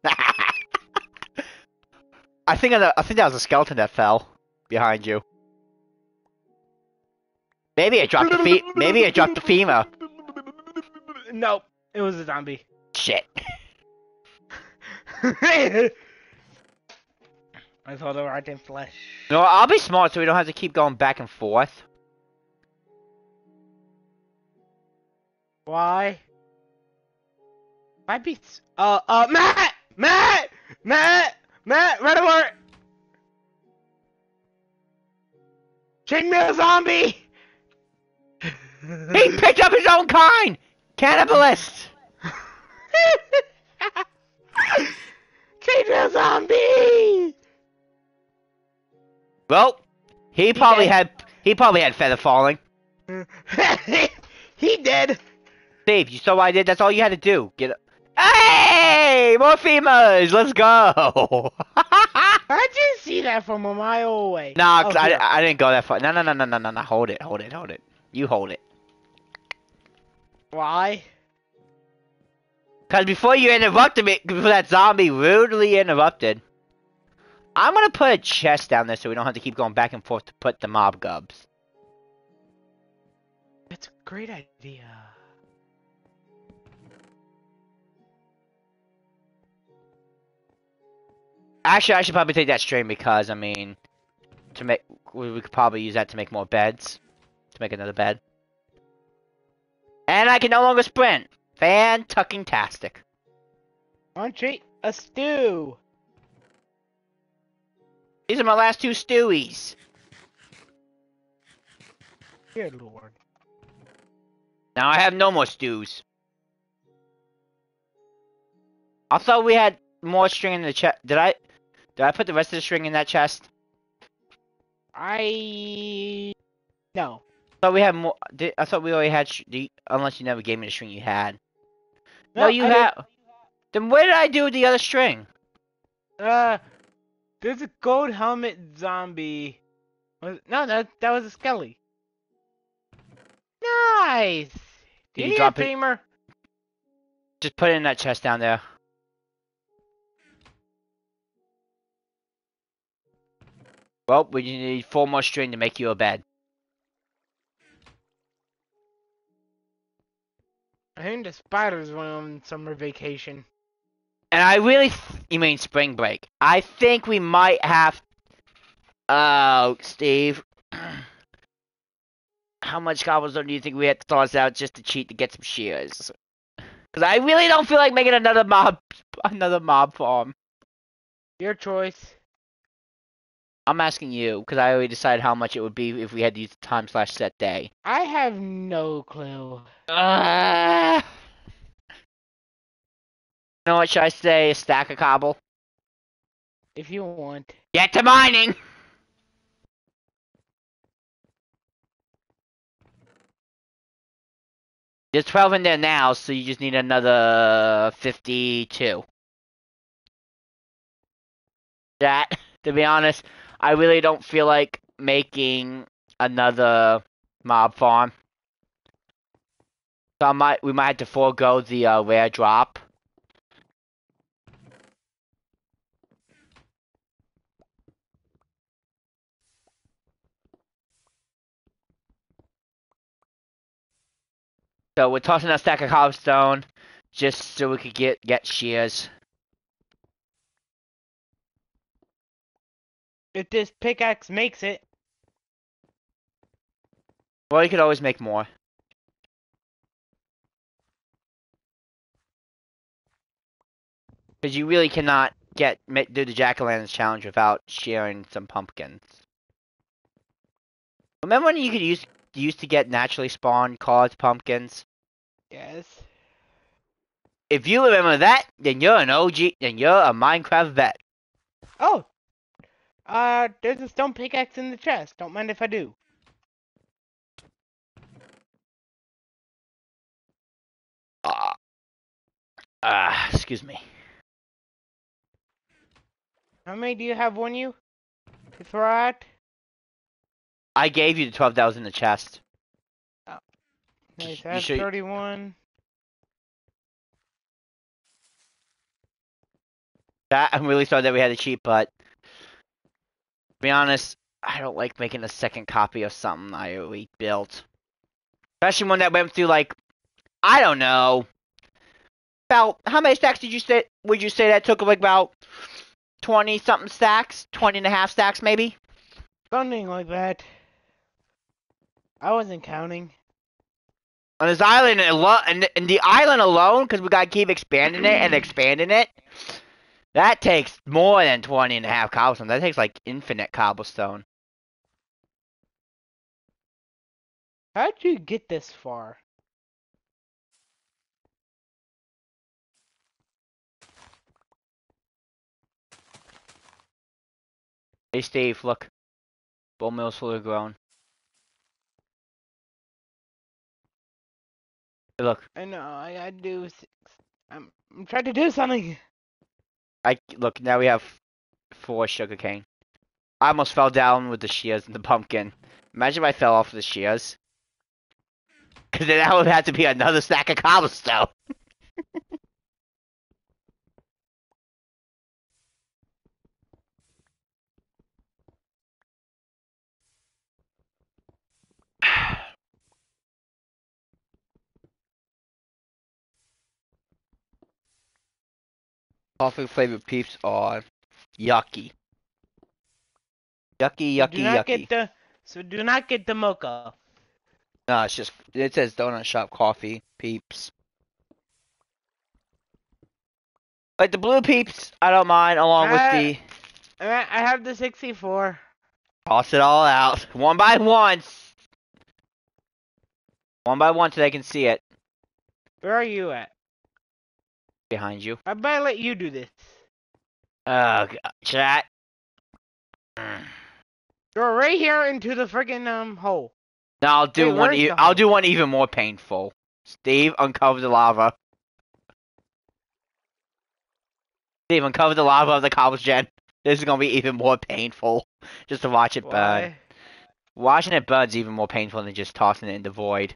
Speaker 1: I think I, think that was a skeleton that fell behind you. Maybe I dropped the fe- maybe I dropped the femur.
Speaker 3: No, it was a zombie
Speaker 1: shit.
Speaker 3: I thought I did in flesh.
Speaker 1: No, I'll be smart so we don't have to keep going back and forth.
Speaker 3: Why? My beats. Uh, uh, Matt! Matt! Matt! Matt, red alert!
Speaker 1: Chainmail zombie! he picked up his own kind! Cannibalist! Teacher zombie. Well, he, probably had he probably had feather falling. he did. Steve, you saw what I did. That's all you had to do. Get up. Hey, more femurs. Let's go.
Speaker 3: I didn't see that from a mile away. Nah, oh, I, I
Speaker 1: didn't go that far. No, no, no, no, no, no, no. Hold it, hold it, hold it. You hold it. Why? Because before you interrupted me, before that zombie rudely interrupted, I'm going to put a chest down there so we don't have to keep going back and forth to put the mob gubs. That's a great idea. Actually, I should probably take that string because, I mean, to make we could probably use that to make more beds. To make another bed. And I can no longer sprint. Fan tucking tastic. Entree a stew. These are my last two stewies. Dear lord. Now I have no more stews. I thought we had more string in the chest. Did I? Did I put the rest of the string in that chest?
Speaker 3: I
Speaker 1: no. I thought we had more. I thought we already had. Unless you never gave me the string you had. No, no you have. Then what did I do with the other string? Uh, there's a gold helmet zombie. No,
Speaker 3: no, that that was a skelly. Nice. Did you, you drop femur?
Speaker 1: It? Just put it in that chest down there. Well, we need four more string to make you a bed.
Speaker 3: I think the spiders went on summer vacation.
Speaker 1: And I really, you mean spring break? I think we might have. Oh, Steve. How much cobblestone do you think we had to toss out just to cheat to get some shears? Because I really don't feel like making another mob, another mob farm. Your choice. I'm asking you because I already decided how much it would be if we had to use the time slash set day. I have no clue. Uh,
Speaker 2: you know what should I say? A stack of cobble. If you want. Get to mining. There's 12 in there now, so you just need another 52.
Speaker 1: That, to be honest, I really don't feel like making another mob farm. So I might we might have to forego the uh, rare drop. So we're tossing a stack of cobblestone just so we could get get shears.
Speaker 2: If this pickaxe makes it. Well, you could always make more. Because you really cannot
Speaker 1: get do the jack-o'-lanterns challenge without sharing some pumpkins. Remember when you could use used to get naturally spawned college pumpkins? Yes. If you remember that, then you're an OG, then you're a Minecraft
Speaker 2: vet. Oh, uh, there's a stone pickaxe in the chest. Don't mind if I do. Ah, uh, uh, excuse me. How many do you have on you? It's right.
Speaker 1: I gave you the twelve that was in the chest.
Speaker 2: Oh. Nice. I have thirty-one.
Speaker 1: That I'm really sorry that we had to cheat, but be honest, I don't like making a second copy of something I already built. Especially one that went through like I don't know. About how many stacks did you say would you say that took like about twenty something stacks? Twenty and a half stacks maybe? Something like that. I wasn't counting. On this island, and, and the island alone, because we gotta keep expanding it and expanding it. That takes more than 20 and a half cobblestone. That takes like infinite cobblestone.
Speaker 2: How'd you get this far? Hey Steve, look. Bone mill's fully grown. Hey, look. I know, I gotta do... I'm, I'm trying to do something! I
Speaker 1: look now we have four sugarcane. I almost fell down with the shears and the pumpkin. Imagine if I fell off the shears. Cause then that would have to be another stack
Speaker 2: of cobblestone. coffee flavored peeps are yucky. Yucky, yucky, do yucky. Get the,
Speaker 3: so do not get the mocha.
Speaker 1: No, it's just it says donut shop coffee peeps. Like the blue peeps, I don't mind. Along I, with
Speaker 3: the, I have the sixty-four.
Speaker 1: Toss it all out one by one. One by one, so they can see it. Where are you at? behind you. I might let you do this. Uh, God. Uh, chat.
Speaker 3: Mm. You're right here into the friggin' um hole.
Speaker 1: No, I'll do Wait, one. E- I'll do one even more painful. Steve, uncover the lava. Steve, uncover the lava of the cobblestone. This is gonna be even more painful just to watch it Why? burn. Watching it burn's even more painful than just tossing it in the void.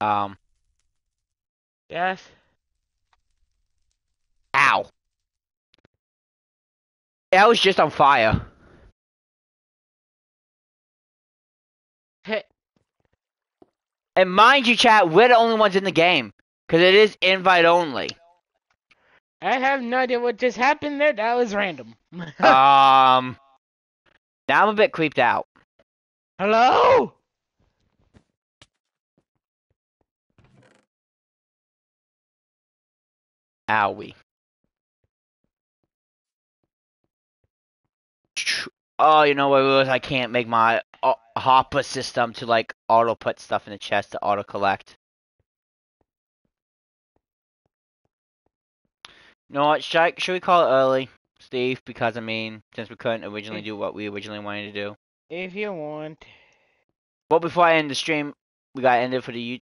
Speaker 2: Um. Yes. Ow. That was just on fire. And mind you, chat, we're the only ones in the game. Because it is invite only.
Speaker 1: I have no idea what just happened there. That was random. um.
Speaker 2: Now I'm a bit creeped out. Hello? Owie.
Speaker 1: Oh, you know what it was? I can't make my uh, hopper system to like auto put stuff in the chest to auto collect. You know what? Should, I, should we call it early, Steve? Because I mean, since we couldn't originally do what we originally wanted to do.
Speaker 3: If you want.
Speaker 1: Well, before I end the stream, we gotta end it for the U-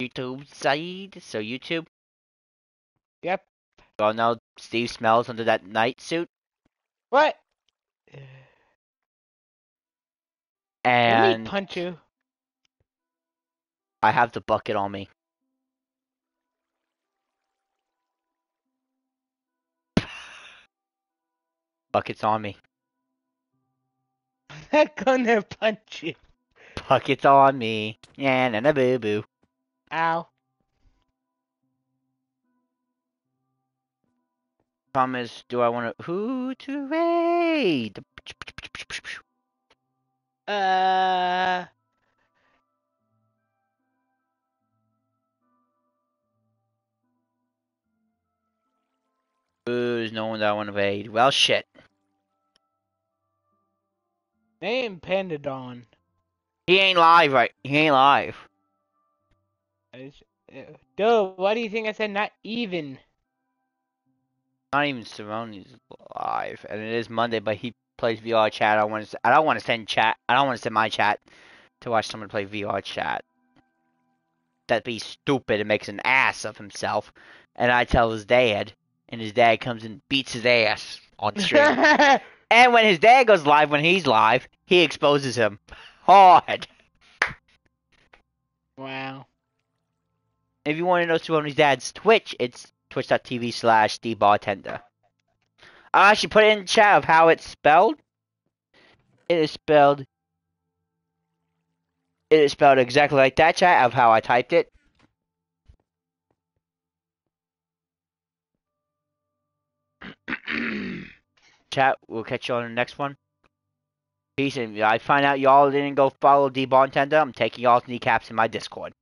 Speaker 1: YouTube side. So YouTube, Yep. Well, now Steve smells under that night suit.
Speaker 2: What?
Speaker 1: And punch you. I have the bucket on me. Bucket's on me.
Speaker 2: I'm not gonna punch you. Bucket's
Speaker 1: on me. Yeah, na na boo boo. Ow. Problem is, do I want to... Who to
Speaker 2: raid? Uh...
Speaker 1: There's no one that I want to raid. Well, shit.
Speaker 3: Name Pandadon. He ain't live,
Speaker 1: right? He ain't live. Uh, duh, why do you think I said not even? Not even Cerrone's live, and it is Monday, but he plays VR chat. I want to. I don't want to send chat. I don't want to send my chat to watch someone play VR chat. That'd be stupid. It makes an ass of himself, and I tell his dad, and his dad comes and beats his ass on stream. and when his dad goes live, when he's live, he exposes him hard. Wow. If you want to know Cerrone's dad's Twitch, it's twitch.tv slash the bartender. I should put it in chat of how it's spelled. It is spelled. It is spelled exactly like that chat of how I typed it. chat, we'll catch you on the next one. Peace, and I find out y'all didn't go follow D Bartender. I'm taking y'all's kneecaps in my Discord.